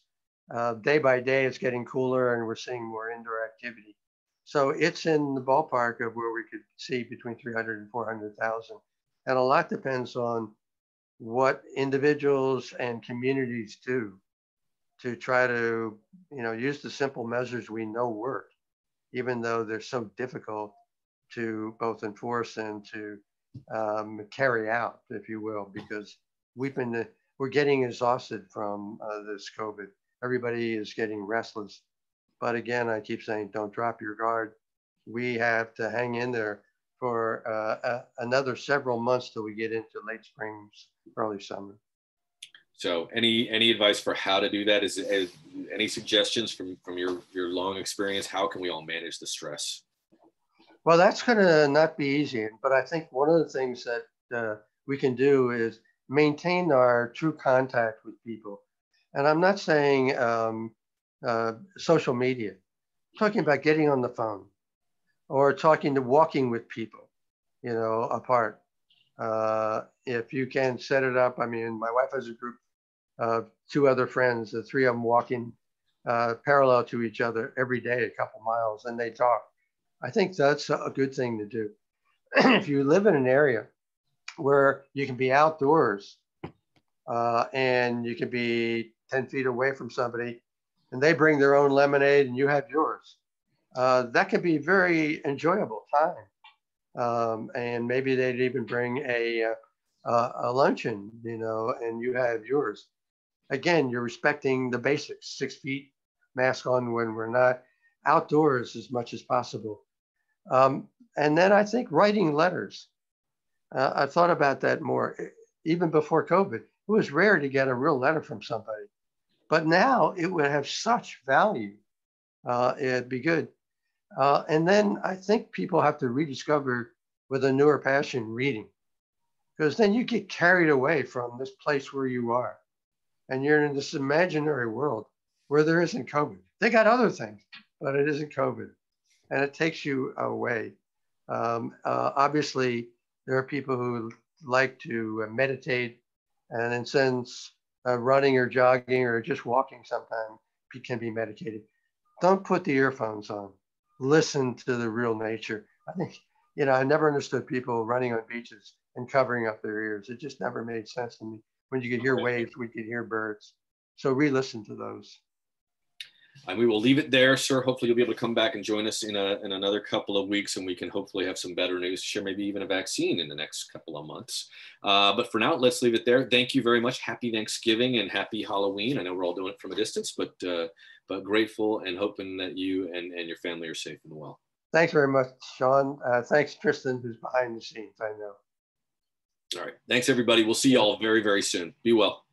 uh, day by day it's getting cooler and we're seeing more indoor activity. So it's in the ballpark of where we could see between 300 and 400,000. And a lot depends on what individuals and communities do to try to, you know, use the simple measures we know work, even though they're so difficult to both enforce and to um, carry out, if you will, because we've been, we're getting exhausted from uh, this COVID. Everybody is getting restless but again, I keep saying, don't drop your guard. We have to hang in there for uh, uh, another several months till we get into late spring, early summer. So, any any advice for how to do that? Is, is any suggestions from from your your long experience? How can we all manage the stress? Well, that's going to not be easy, but I think one of the things that uh, we can do is maintain our true contact with people And I'm not saying um, uh, social media, I'm talking about getting on the phone or talking to walking with people, you know, apart. Uh, if you can set it up, I mean, my wife has a group of two other friends, the three of them walking uh, parallel to each other every day, a couple miles, and they talk. I think that's a good thing to do. if you live in an area where you can be outdoors uh, and you can be 10 feet away from somebody and they bring their own lemonade and you have yours, uh, that can be very enjoyable time. Um, and maybe they'd even bring a, uh, a luncheon, you know, and you have yours. Again, you're respecting the basics, six feet, mask on when we're not, outdoors as much as possible. Um, and then I think writing letters. Uh, I thought about that more. Even before COVID, it was rare to get a real letter from somebody. But now it would have such value. Uh, it'd be good. Uh, and then I think people have to rediscover with a newer passion reading, because then you get carried away from this place where you are, and you're in this imaginary world where there isn't COVID. They got other things, but it isn't COVID, and it takes you away. Um, uh, obviously, there are people who like to meditate, and in sense, uh, running or jogging or just walking sometimes can be meditated. Don't put the earphones on listen to the real nature. I think, you know, I never understood people running on beaches and covering up their ears. It just never made sense to me. When you could hear waves, we could hear birds. So re-listen to those. And we will leave it there, sir. Hopefully you'll be able to come back and join us in, a, in another couple of weeks and we can hopefully have some better news, share maybe even a vaccine in the next couple of months. Uh, but for now, let's leave it there. Thank you very much. Happy Thanksgiving and happy Halloween. I know we're all doing it from a distance, but uh, but grateful and hoping that you and, and your family are safe and well. Thanks very much, Sean. Uh, thanks, Tristan, who's behind the scenes. I know. All right. Thanks, everybody. We'll see you all very, very soon. Be well.